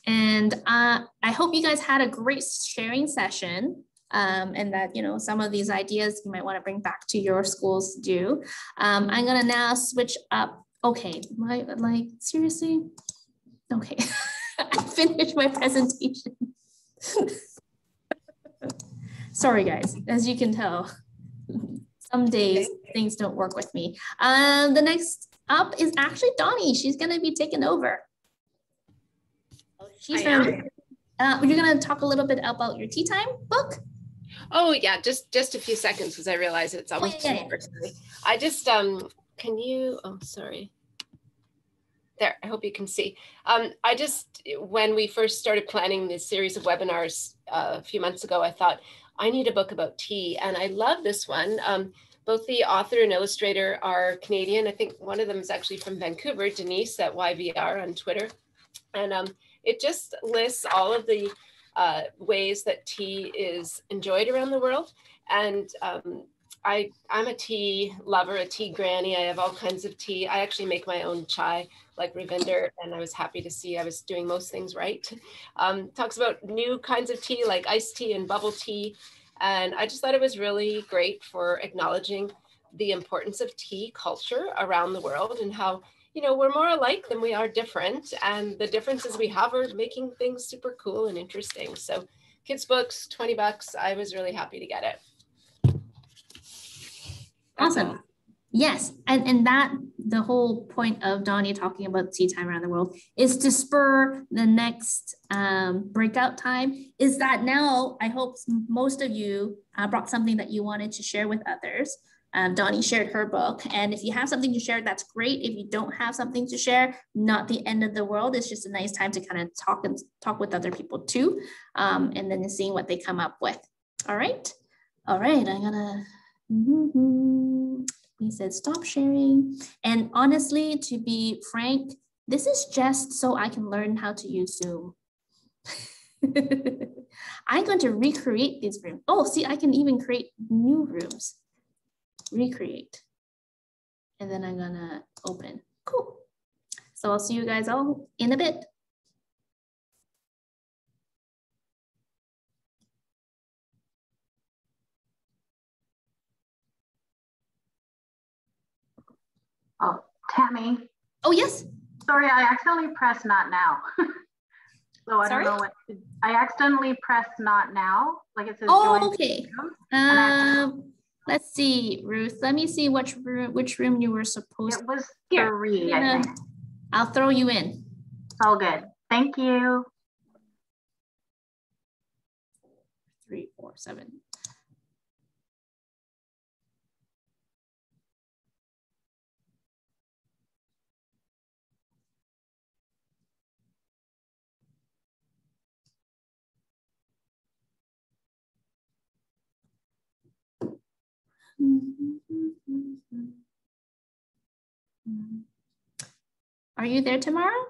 [SPEAKER 1] and uh, I hope you guys had a great sharing session um, and that, you know, some of these ideas you might want to bring back to your schools to do. Um, I'm going to now switch up. Okay, like, like seriously? Okay. I finished my presentation. Sorry, guys. As you can tell, some days things don't work with me. Um, the next up is actually Donnie. She's going to be taking over. She's from, uh, you're going to talk a little bit about your tea time book.
[SPEAKER 7] Oh yeah, just just a few seconds because I realize it's almost oh, yeah, yeah. I just um, can you? Oh, sorry there, I hope you can see. Um, I just, when we first started planning this series of webinars uh, a few months ago, I thought, I need a book about tea. And I love this one. Um, both the author and illustrator are Canadian. I think one of them is actually from Vancouver, Denise at YVR on Twitter. And um, it just lists all of the uh, ways that tea is enjoyed around the world. And um, I, I'm a tea lover, a tea granny. I have all kinds of tea. I actually make my own chai like Ravinder, and I was happy to see I was doing most things right. Um, talks about new kinds of tea like iced tea and bubble tea. And I just thought it was really great for acknowledging the importance of tea culture around the world and how, you know, we're more alike than we are different. And the differences we have are making things super cool and interesting. So kids books, 20 bucks. I was really happy to get it.
[SPEAKER 1] Awesome. Yes, and and that the whole point of Donnie talking about tea time around the world is to spur the next um, breakout time. Is that now? I hope most of you uh, brought something that you wanted to share with others. Um, Donnie shared her book, and if you have something to share, that's great. If you don't have something to share, not the end of the world. It's just a nice time to kind of talk and talk with other people too, um, and then seeing what they come up with. All right, all right. I'm gonna. Mm -hmm. He said, stop sharing. And honestly, to be frank, this is just so I can learn how to use Zoom. I'm going to recreate these rooms. Oh, see, I can even create new rooms. Recreate. And then I'm gonna open. Cool. So I'll see you guys all in a bit.
[SPEAKER 13] Tammy.
[SPEAKER 1] Oh, yes.
[SPEAKER 13] Sorry, I accidentally pressed not now. so I Sorry? don't know what to, I accidentally pressed not now. Like it says
[SPEAKER 1] Oh, okay. Um, let's see, Ruth. Let me see which room which room you were supposed
[SPEAKER 13] It was Here, three, I think.
[SPEAKER 1] I'll throw you in.
[SPEAKER 13] All good. Thank you.
[SPEAKER 1] Three, four, seven. Are you there tomorrow?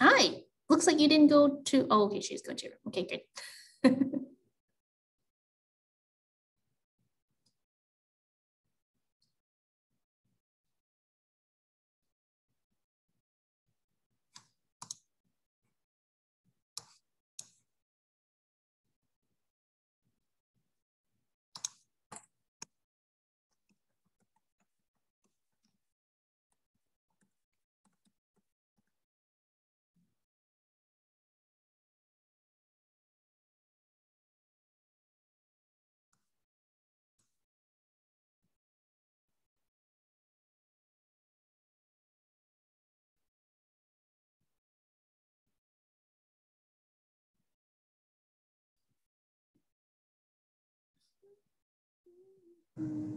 [SPEAKER 1] Hi, looks like you didn't go to, oh, okay, she's going to, okay, good. Mm-hmm.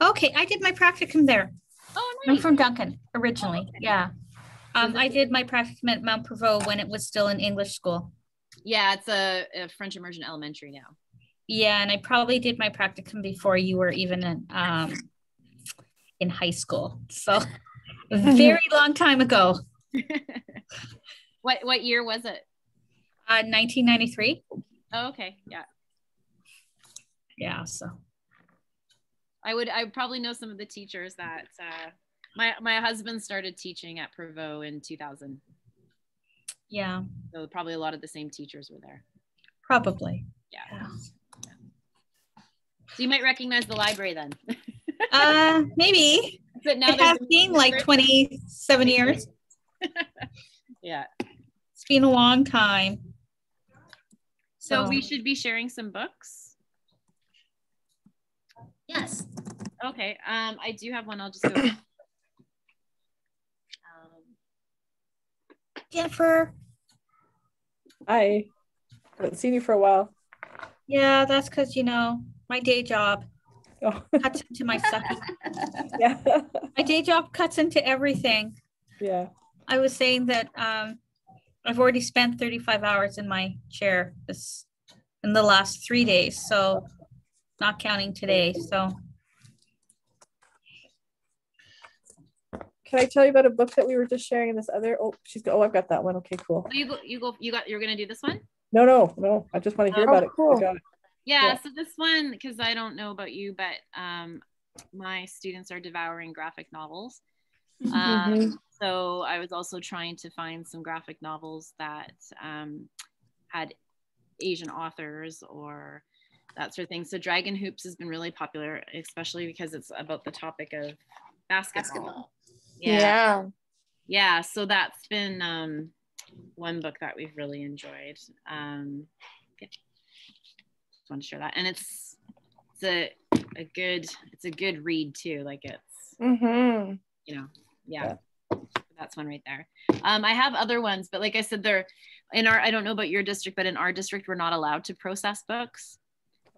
[SPEAKER 14] Okay, I did my practicum there.
[SPEAKER 11] Oh, nice.
[SPEAKER 14] I'm from Duncan originally. Oh, okay. Yeah. Um, I did my practicum at Mount Prevost when it was still an English school.
[SPEAKER 11] Yeah, it's a, a French immersion elementary now.
[SPEAKER 14] Yeah, and I probably did my practicum before you were even in um, in high school. So very long time ago.
[SPEAKER 11] what what year was it?
[SPEAKER 14] Uh, 1993.
[SPEAKER 11] Oh, okay. Yeah.
[SPEAKER 14] Yeah. So
[SPEAKER 11] I would I probably know some of the teachers that uh, my my husband started teaching at Prevost in 2000.
[SPEAKER 14] Yeah.
[SPEAKER 11] So probably a lot of the same teachers were there.
[SPEAKER 14] Probably.
[SPEAKER 11] Yeah. yeah. So you might recognize the library then.
[SPEAKER 14] Uh, maybe.
[SPEAKER 11] But now
[SPEAKER 14] It has been like 27 years.
[SPEAKER 11] Yeah.
[SPEAKER 14] It's been a long time.
[SPEAKER 11] So
[SPEAKER 14] So-
[SPEAKER 11] we should be sharing some books.
[SPEAKER 1] Yes.
[SPEAKER 11] Okay. Um, I do have one. I'll just go. um,
[SPEAKER 14] Jennifer.
[SPEAKER 12] Hi. Haven't seen you for a while.
[SPEAKER 14] Yeah, that's because, you know, my day job
[SPEAKER 12] Oh.
[SPEAKER 14] cuts into my sucky.
[SPEAKER 12] yeah.
[SPEAKER 14] My day job cuts into everything.
[SPEAKER 12] Yeah.
[SPEAKER 14] I was saying that um, I've already spent 35 hours in my chair this in the last three days, so not counting today. So
[SPEAKER 12] Can I tell you about a book that we were just sharing in this other? Oh, she's go. Oh, I've got that one. Okay, cool.
[SPEAKER 11] you go. You go. You got. You're gonna do this one.
[SPEAKER 12] No, no, no. I just want to hear
[SPEAKER 11] Oh,
[SPEAKER 12] about it.
[SPEAKER 11] cool.
[SPEAKER 12] It.
[SPEAKER 11] Yeah,
[SPEAKER 12] Yeah.
[SPEAKER 11] So this one, because I don't know about you, but um, my students are devouring graphic novels. Um,
[SPEAKER 12] Mhm.
[SPEAKER 11] So I was also trying to find some graphic novels that um, had Asian authors or that sort of thing. So Dragon Hoops has been really popular, especially because it's about the topic of basketball. Yeah.
[SPEAKER 15] Yeah.
[SPEAKER 11] Yeah. So that's been um, one book that we've really enjoyed. Um, yeah. Just want to share that, and it's it's a a good it's a good read too. Like it's
[SPEAKER 15] Mm-hmm.
[SPEAKER 11] you know yeah. That's one right there. Um, I have other ones, but like I said, they're in our. I don't know about your district, but in our district, we're not allowed to process books.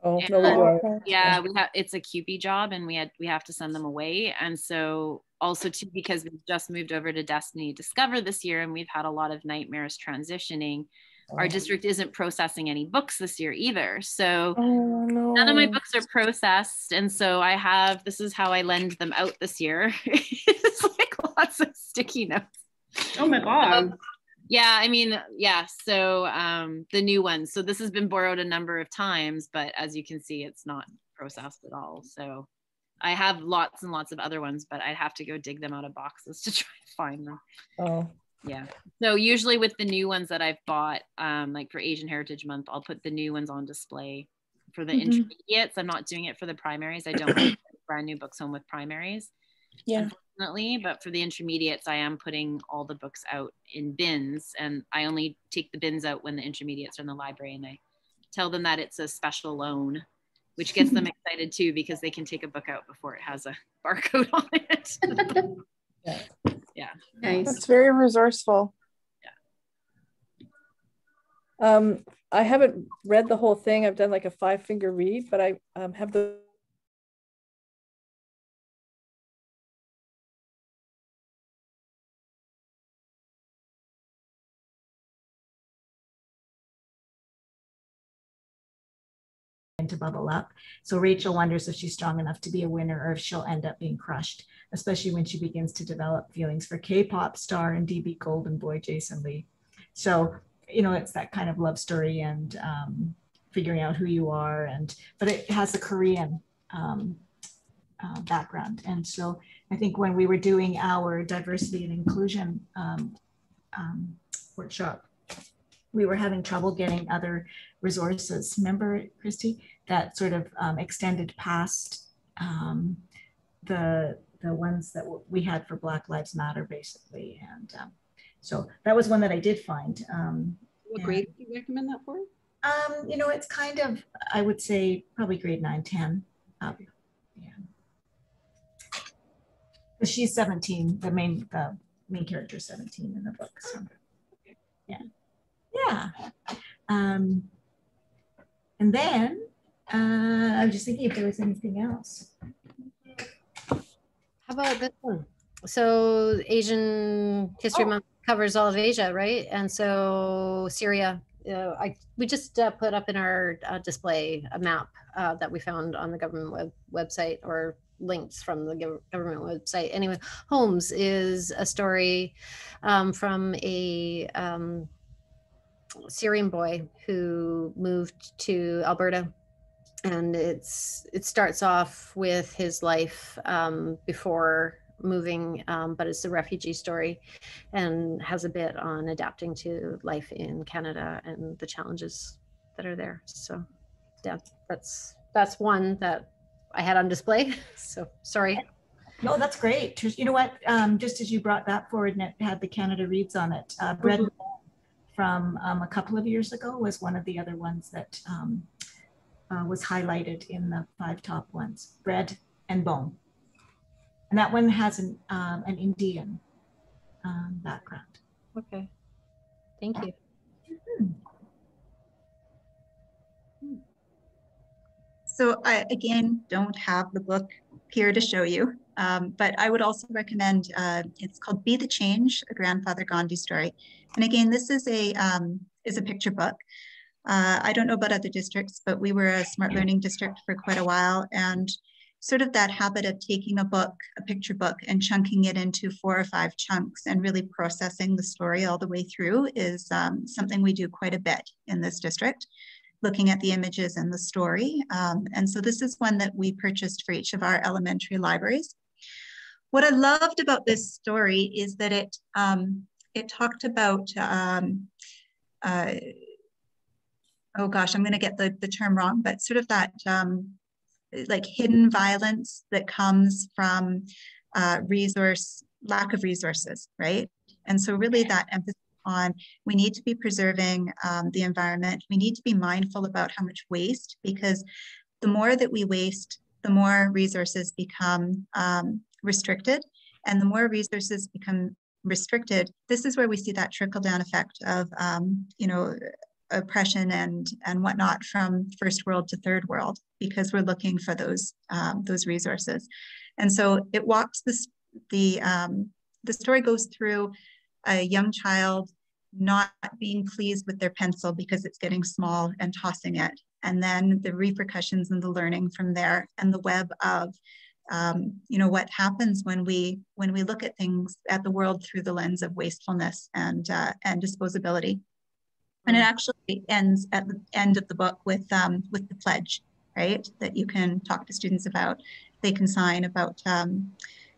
[SPEAKER 12] Oh,
[SPEAKER 11] And,
[SPEAKER 12] no, we
[SPEAKER 11] yeah, we have it's a QP job, and we had we have to send them away. And so also too because we've just moved over to Destiny Discover this year, and we've had a lot of nightmares transitioning. Our district isn't processing any books this year either. So
[SPEAKER 15] Oh no.
[SPEAKER 11] none of my books are processed, and so I have this is how I lend them out this year. it's like lots of sticky notes.
[SPEAKER 1] Oh my um, god.
[SPEAKER 11] Yeah, I mean, yeah. So um, the new ones. So this has been borrowed a number of times, but as you can see, it's not processed at all. So I have lots and lots of other ones, but I'd have to go dig them out of boxes to try to find them.
[SPEAKER 12] Oh.
[SPEAKER 11] Yeah. So usually with the new ones that I've bought, um, like for Asian Heritage Month, I'll put the new ones on display for the
[SPEAKER 15] Mhm.
[SPEAKER 11] intermediates. I'm not doing it for the primaries. I don't bring brand new books home with primaries
[SPEAKER 15] Yeah.
[SPEAKER 11] unfortunately. But for the intermediates, I am putting all the books out in bins, and I only take the bins out when the intermediates are in the library, and I tell them that it's a special loan, which gets them excited too because they can take a book out before it has a barcode on it.
[SPEAKER 12] yeah.
[SPEAKER 11] Yeah.
[SPEAKER 15] That's very resourceful. Yeah.
[SPEAKER 12] Um, I haven't read the whole thing. I've done like a five finger read, but I um, have the
[SPEAKER 16] to bubble up. So Rachel wonders if she's strong enough to be a winner or if she'll end up being crushed, especially when she begins to develop feelings for K-pop star and DB Golden Boy Jason Lee. So, you know, it's that kind of love story and um, figuring out who you are, and but it has a Korean um, uh, background. And so I think when we were doing our diversity and inclusion um, um, workshop, we were having trouble getting other resources. Remember, Christy, that sort of um, extended past um, the the ones that we had for Black Lives Matter, basically. And um, so that was one that I did find. Um,
[SPEAKER 17] What grade do you recommend that for?
[SPEAKER 16] Um, you know, it's kind of, I would say, probably grade nine, 10. Up. Yeah. 'Cause She's 17, the main, the main character is 17 in the book. So, yeah. Yeah. Um, and then uh, I was just thinking if there was anything else.
[SPEAKER 18] How about this one? So Asian History Month covers all of Asia, right? And so Syria, uh, I we just uh, put up in our uh, display a map uh, that we found on the government web, website or links from the government website. Anyway, Homes is a story um, from a um, Syrian boy who moved to Alberta and it's it starts off with his life um, before moving um, but it's a refugee story and has a bit on adapting to life in canada and the challenges that are there so yeah that's that's one that I had on display. So sorry.
[SPEAKER 16] No, that's great. You know what? Um, just as you brought that forward and it had the Canada Reads on it, uh, Bread from um, a couple of years ago was one of the other ones that um, uh, was highlighted in the five top ones, Bread and Bone. And that one has an, um, an Indian um, background.
[SPEAKER 18] Okay. Thank you.
[SPEAKER 17] So I, again, don't have the book here to show you, um, but I would also recommend, uh, it's called Be the Change, a Grandfather Gandhi story. And again, this is a, um, is a picture book. Uh, I don't know about other districts, but we were a smart learning district for quite a while. And sort of that habit of taking a book, a picture book, and chunking it into four or five chunks and really processing the story all the way through is um, something we do quite a bit in this district, looking at the images and the story. Um, and so this is one that we purchased for each of our elementary libraries. What I loved about this story is that it, um, it talked about, um, uh, oh gosh, I'm going to get the, the term wrong, but sort of that um, like hidden violence that comes from uh, resource lack of resources, right? And so really that emphasis on we need to be preserving um, the environment. We need to be mindful about how much waste because the more that we waste, the more resources become um, restricted. And the more resources become restricted, this is where we see that trickle down effect of, um, you know, oppression and and whatnot from first world to third world because we're looking for those um, those resources. And so it walks this the um, the story goes through a young child not being pleased with their pencil because it's getting small and tossing it. And then the repercussions and the learning from there and the web of um, you know what happens when we when we look at things at the world through the lens of wastefulness and uh, and disposability and it actually ends at the end of the book with um, with the pledge, right? That you can talk to students about. They can sign about, um,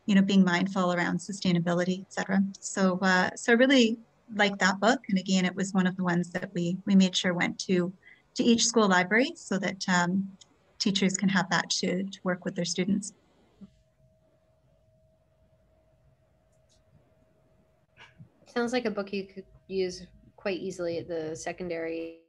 [SPEAKER 17] you know, being mindful around sustainability, etc. So, uh, so I really like that book. And again, it was one of the ones that we we made sure went to to each school library so that um, teachers can have that to, to work with their students.
[SPEAKER 18] Sounds like a book you could use quite easily at the secondary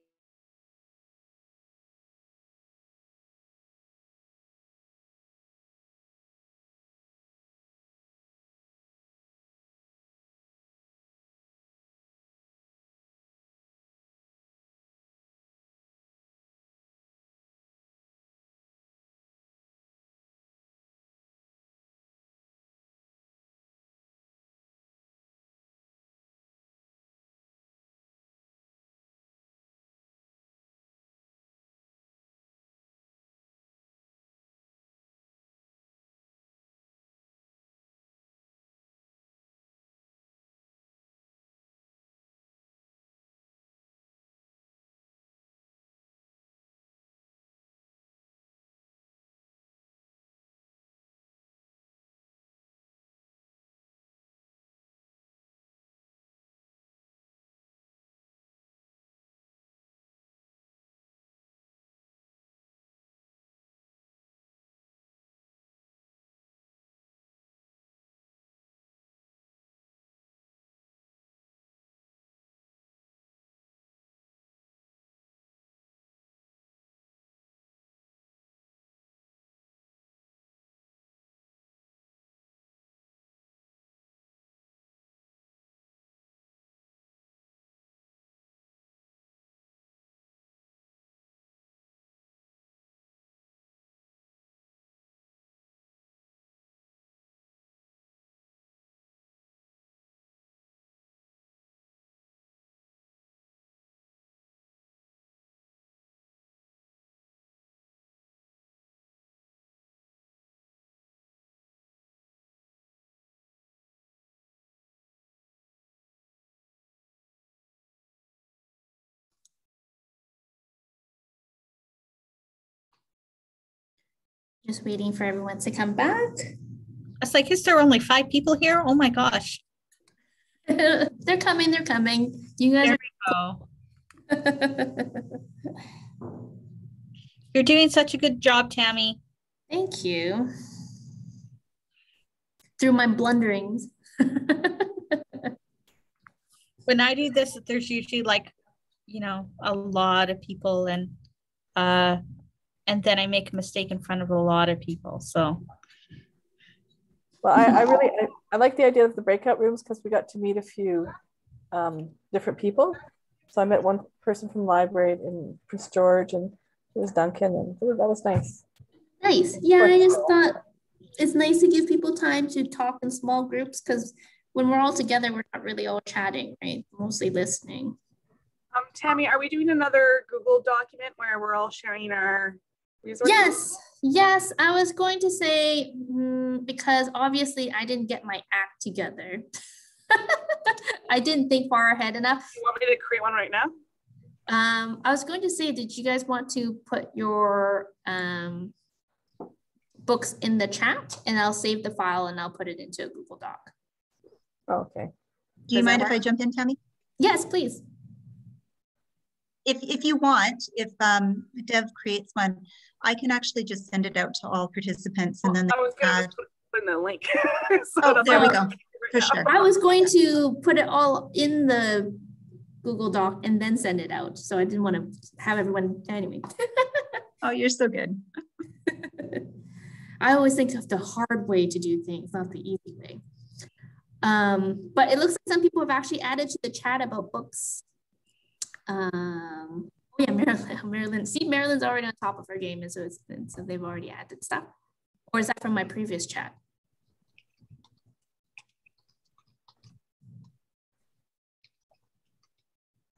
[SPEAKER 1] Just waiting for everyone to come back.
[SPEAKER 14] It's like, is there only five people here? Oh my gosh.
[SPEAKER 1] they're coming, they're coming. You guys
[SPEAKER 14] there
[SPEAKER 1] are
[SPEAKER 14] You're doing such a good job, Tammy.
[SPEAKER 1] Thank you. Through my blunderings.
[SPEAKER 14] when I do this, there's usually like, you know, a lot of people and uh and then I make a mistake in front of a lot of people. So
[SPEAKER 12] Well, I, I really I, I like the idea of the breakout rooms because we got to meet a few um, different people. So I met one person from library in Prince George and it was Duncan and that was nice.
[SPEAKER 1] Nice. Yeah, I just thought it's nice to give people time to talk in small groups because when we're all together, we're not really all chatting, right? Mostly listening.
[SPEAKER 5] Um, Tammy, are we doing another Google document where we're all sharing our resources?
[SPEAKER 1] Yes, yes. I was going to say mm, because obviously I didn't get my act together. I didn't think far ahead enough.
[SPEAKER 5] You want me to create one right now?
[SPEAKER 1] Um, I was going to say, did you guys want to put your um, books in the chat and I'll save the file and I'll put it into a Google Doc.
[SPEAKER 12] okay.
[SPEAKER 17] Do you
[SPEAKER 1] Does
[SPEAKER 17] mind if I jump in, Tammy?
[SPEAKER 1] Yes, please.
[SPEAKER 17] If, if you want, if um, Dev creates one, I can actually just send it out to all participants and then
[SPEAKER 5] I was
[SPEAKER 17] they
[SPEAKER 5] gonna
[SPEAKER 17] add.
[SPEAKER 5] just put, put in the link. So
[SPEAKER 17] Oh, there we go. For sure.
[SPEAKER 1] I was going to put it all in the Google Doc and then send it out. So I didn't want to have everyone anyway.
[SPEAKER 17] Oh, you're so good.
[SPEAKER 1] I always think of the hard way to do things, not the easy way. Um, but it looks like some people have actually added to the chat about books. Um, oh yeah, Marilyn, Marilyn. See, Marilyn's already on top of her game, and so so they've already added stuff. Or is that from my previous chat?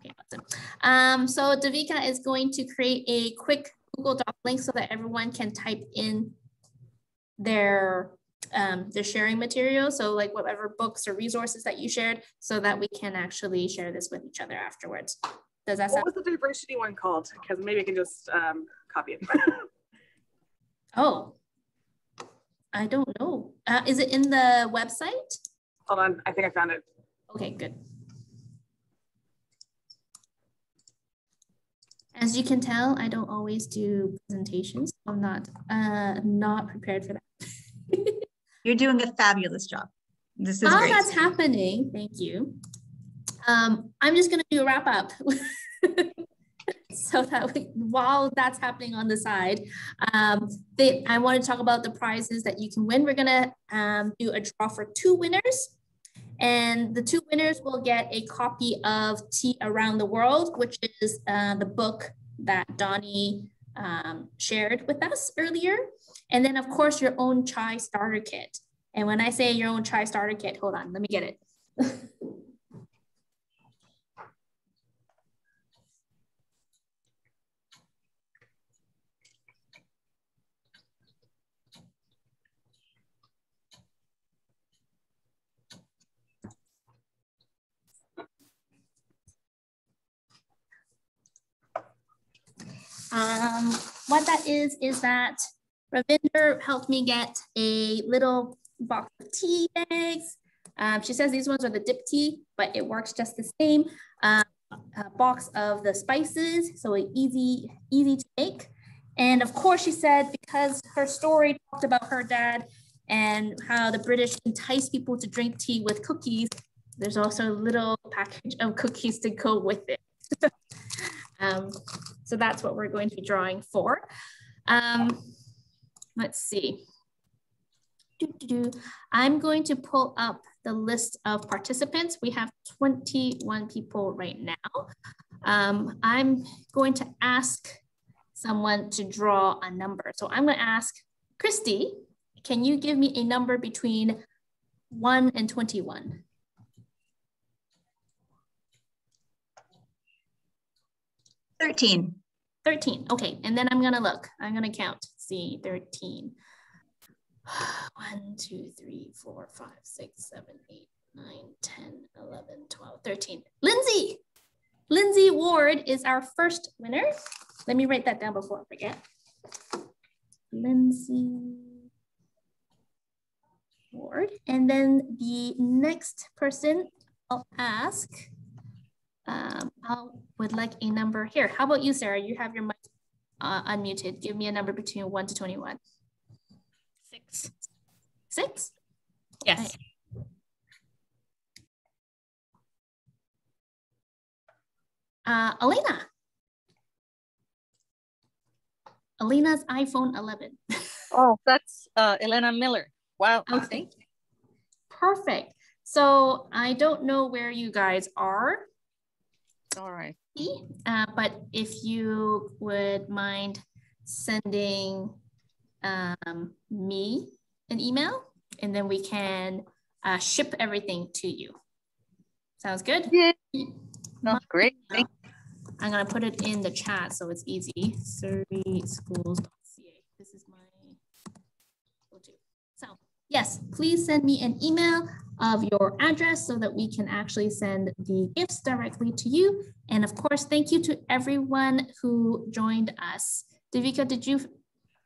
[SPEAKER 1] Okay, awesome. Um, so Davika is going to create a quick Google Doc link so that everyone can type in their um, their sharing material. So like whatever books or resources that you shared so that we can actually share this with each other afterwards. Does that sound?
[SPEAKER 5] What was the diversity one called? Because maybe I can just um, copy it.
[SPEAKER 1] Oh, I don't know. Uh, is it in the website?
[SPEAKER 5] Hold on, I think I found it.
[SPEAKER 1] Okay, good. As you can tell, I don't always do presentations. I'm not uh, not prepared for that.
[SPEAKER 17] You're doing a fabulous job. This is
[SPEAKER 1] While
[SPEAKER 17] great.
[SPEAKER 1] that's happening, thank you. Um, I'm just gonna do a wrap up. so that we, while that's happening on the side, um, they, I want to talk about the prizes that you can win. We're gonna um, do a draw for two winners. And the two winners will get a copy of Tea Around the World, which is uh, the book that Donnie um, shared with us earlier. And then, of course, your own chai starter kit. And when I say your own chai starter kit, hold on, let me get it. Um, what that is, is that Ravinder helped me get a little box of tea bags. Um, she says these ones are the dip tea, but it works just the same. Um, a box of the spices, so easy, easy to make. And of course, she said because her story talked about her dad and how the British entice people to drink tea with cookies, there's also a little package of cookies to go with it. um, so that's what we're going to be drawing for. Um, let's see. Doo, doo, doo. I'm going to pull up the list of participants. We have 21 people right now. Um, I'm going to ask someone to draw a number. So I'm going to ask Christy, can you give me a number between 1 and 21?
[SPEAKER 17] Thirteen.
[SPEAKER 1] 13. Okay, and then I'm gonna look. I'm gonna count. See, 13. 1, 2, 3, 4, 5, 6, 7, 8, 9, 10, 11, 12, 13. Lindsay! Lindsay Ward is our first winner. Let me write that down before I forget. Lindsay Ward. And then the next person I'll ask, um, I would like a number here. How about you, Sarah? You have your mic uh, unmuted. Give me a number between 1 to 21.
[SPEAKER 14] Six.
[SPEAKER 1] Six?
[SPEAKER 14] Yes.
[SPEAKER 1] Uh, Elena. Elena's iPhone 11.
[SPEAKER 14] Oh, that's uh, Elena Miller. Wow.
[SPEAKER 1] Okay. Perfect. So I don't know where you guys are.
[SPEAKER 14] All right.
[SPEAKER 1] Uh, but if you would mind sending um, me an email and then we can uh, ship everything to you. Sounds good?
[SPEAKER 14] Yeah. Sounds great.
[SPEAKER 1] I'm gonna put it in the chat so it's easy. SurreySchools.ca. This is my go-to. So yes, please send me an email of your address so that we can actually send the gifts directly to you. And of course, thank you to everyone who joined us. Devika, did you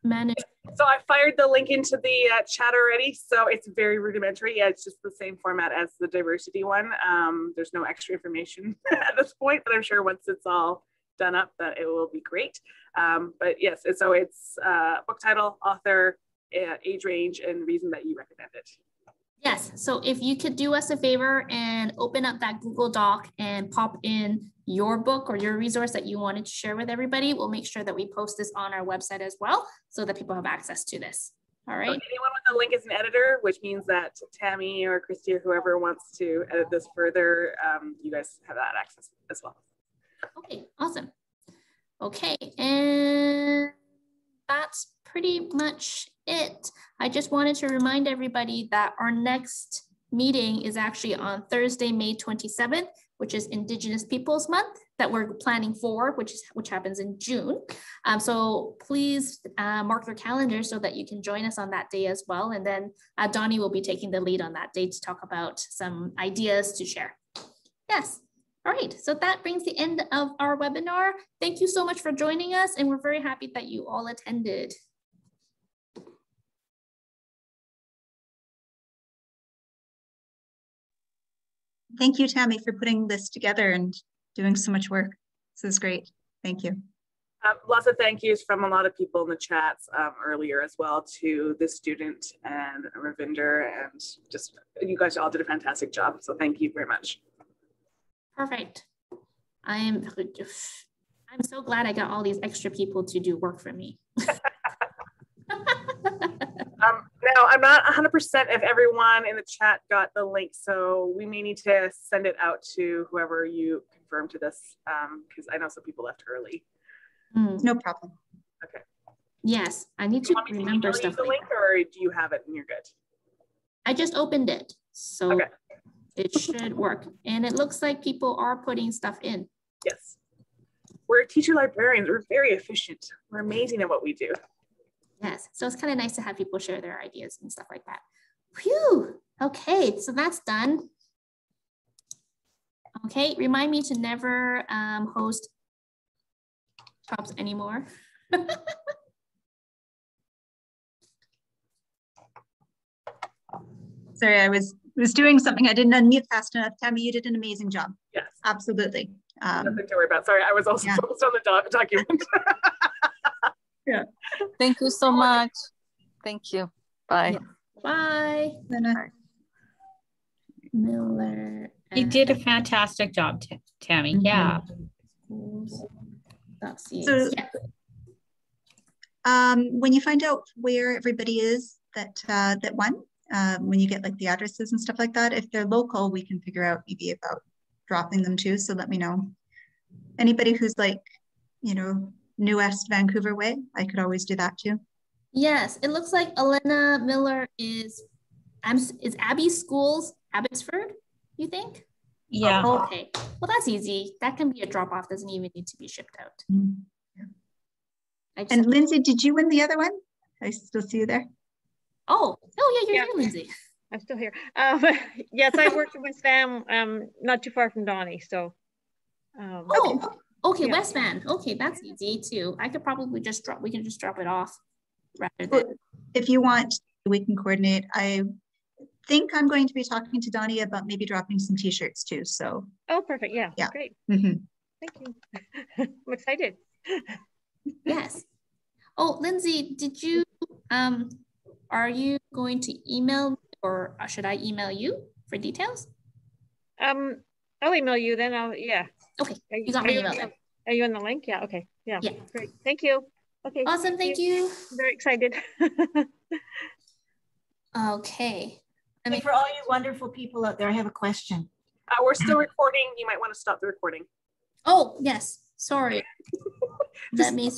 [SPEAKER 1] manage?
[SPEAKER 5] So I fired the link into the uh, chat already. So it's very rudimentary. Yeah, it's just the same format as the diversity one. Um, there's no extra information at this point, but I'm sure once it's all done up that it will be great. Um, but yes, so it's uh, book title, author, age range, and reason that you recommend it.
[SPEAKER 1] Yes. So if you could do us a favor and open up that Google Doc and pop in your book or your resource that you wanted to share with everybody, we'll make sure that we post this on our website as well so that people have access to this. All right.
[SPEAKER 5] So anyone with a link is an editor, which means that Tammy or Christy or whoever wants to edit this further, um, you guys have that access as well.
[SPEAKER 1] Okay, awesome. Okay, and that's pretty much it. I just wanted to remind everybody that our next meeting is actually on Thursday, May 27th, which is Indigenous Peoples Month that we're planning for, which is which happens in June. Um, so please uh, mark your calendar so that you can join us on that day as well. And then uh, Donnie will be taking the lead on that day to talk about some ideas to share. Yes. All right, so that brings the end of our webinar. Thank you so much for joining us and we're very happy that you all attended.
[SPEAKER 17] Thank you, Tammy, for putting this together and doing so much work. This is great. Thank you.
[SPEAKER 5] Um, lots of thank yous from a lot of people in the chats um, earlier as well to the student and Ravinder and just you guys all did a fantastic job. So thank you very much.
[SPEAKER 1] Perfect. I am I'm so glad I got all these extra people to do work for me.
[SPEAKER 5] Um, now, I'm not 100% if everyone in the chat got the link, so we may need to send it out to whoever you confirm to this, because um, I know some people left early.
[SPEAKER 1] Mm.
[SPEAKER 17] No problem.
[SPEAKER 5] Okay.
[SPEAKER 1] Yes, I need to remember stuff.
[SPEAKER 5] The link, or do you have it and you're good?
[SPEAKER 1] I just opened it, so
[SPEAKER 5] okay.
[SPEAKER 1] it should work. And it looks like people are putting stuff in.
[SPEAKER 5] Yes. We're teacher librarians. We're very efficient. We're amazing at what we do.
[SPEAKER 1] Yes, so it's kind of nice to have people share their ideas and stuff like that. Phew, okay, so that's done. Okay, remind me to never um, host jobs anymore.
[SPEAKER 17] Sorry, I was was doing something. I didn't unmute fast enough. Tammy, you did an amazing job.
[SPEAKER 5] Yes.
[SPEAKER 17] Absolutely.
[SPEAKER 5] Um, Nothing to worry about. Sorry, I was also yeah. focused on the doc document.
[SPEAKER 17] yeah.
[SPEAKER 14] Thank you so much. Thank you. Bye.
[SPEAKER 1] Yeah. Bye.
[SPEAKER 17] Bye.
[SPEAKER 1] Miller.
[SPEAKER 14] You did a fantastic job, Tammy. Mm -hmm. Yeah.
[SPEAKER 17] So, um, when you find out where everybody is that uh, that won, um, when you get like the addresses and stuff like that, if they're local, we can figure out maybe about dropping them too. So let me know. Anybody who's like, you know, New West Vancouver way, I could always do that too.
[SPEAKER 1] Yes, it looks like Elena Miller is, is Abbey Schools Abbotsford, you think?
[SPEAKER 14] Yeah.
[SPEAKER 1] Oh, okay. Well, that's easy. That can be a drop off. Doesn't even need to be shipped out.
[SPEAKER 17] Mm -hmm. And Lindsay, did you win the other one? I still see you there.
[SPEAKER 1] Oh, oh yeah, you're yeah. here, Lindsay.
[SPEAKER 19] I'm still here. Um, yes, I worked with West Van, um, not too far from Donnie. So.
[SPEAKER 1] Um, oh, okay. Okay yeah. West Van. Okay, that's easy too. I could probably just drop. We can just drop it off, rather than.
[SPEAKER 17] If you want, we can coordinate. I think I'm going to be talking to Donnie about maybe dropping some T-shirts too. So.
[SPEAKER 19] Oh, perfect. Yeah.
[SPEAKER 17] Yeah.
[SPEAKER 19] Great.
[SPEAKER 17] Mm -hmm.
[SPEAKER 19] Thank you. I'm excited.
[SPEAKER 1] yes. Oh, Lindsay, did you um are you going to email or should I email you for details?
[SPEAKER 19] Um, I'll email you then. I'll, yeah.
[SPEAKER 1] Okay,
[SPEAKER 19] Are
[SPEAKER 1] you got my
[SPEAKER 19] are
[SPEAKER 1] email then.
[SPEAKER 19] Are you on the link? Yeah, okay. Yeah.
[SPEAKER 1] Yeah.
[SPEAKER 19] Great. Thank you. Okay.
[SPEAKER 1] Awesome, thank you.
[SPEAKER 19] Very excited.
[SPEAKER 1] Okay.
[SPEAKER 16] And for all you wonderful people out there, I have a question.
[SPEAKER 5] Uh, we're still recording. You might want to stop the recording.
[SPEAKER 1] Oh, yes, sorry. Let me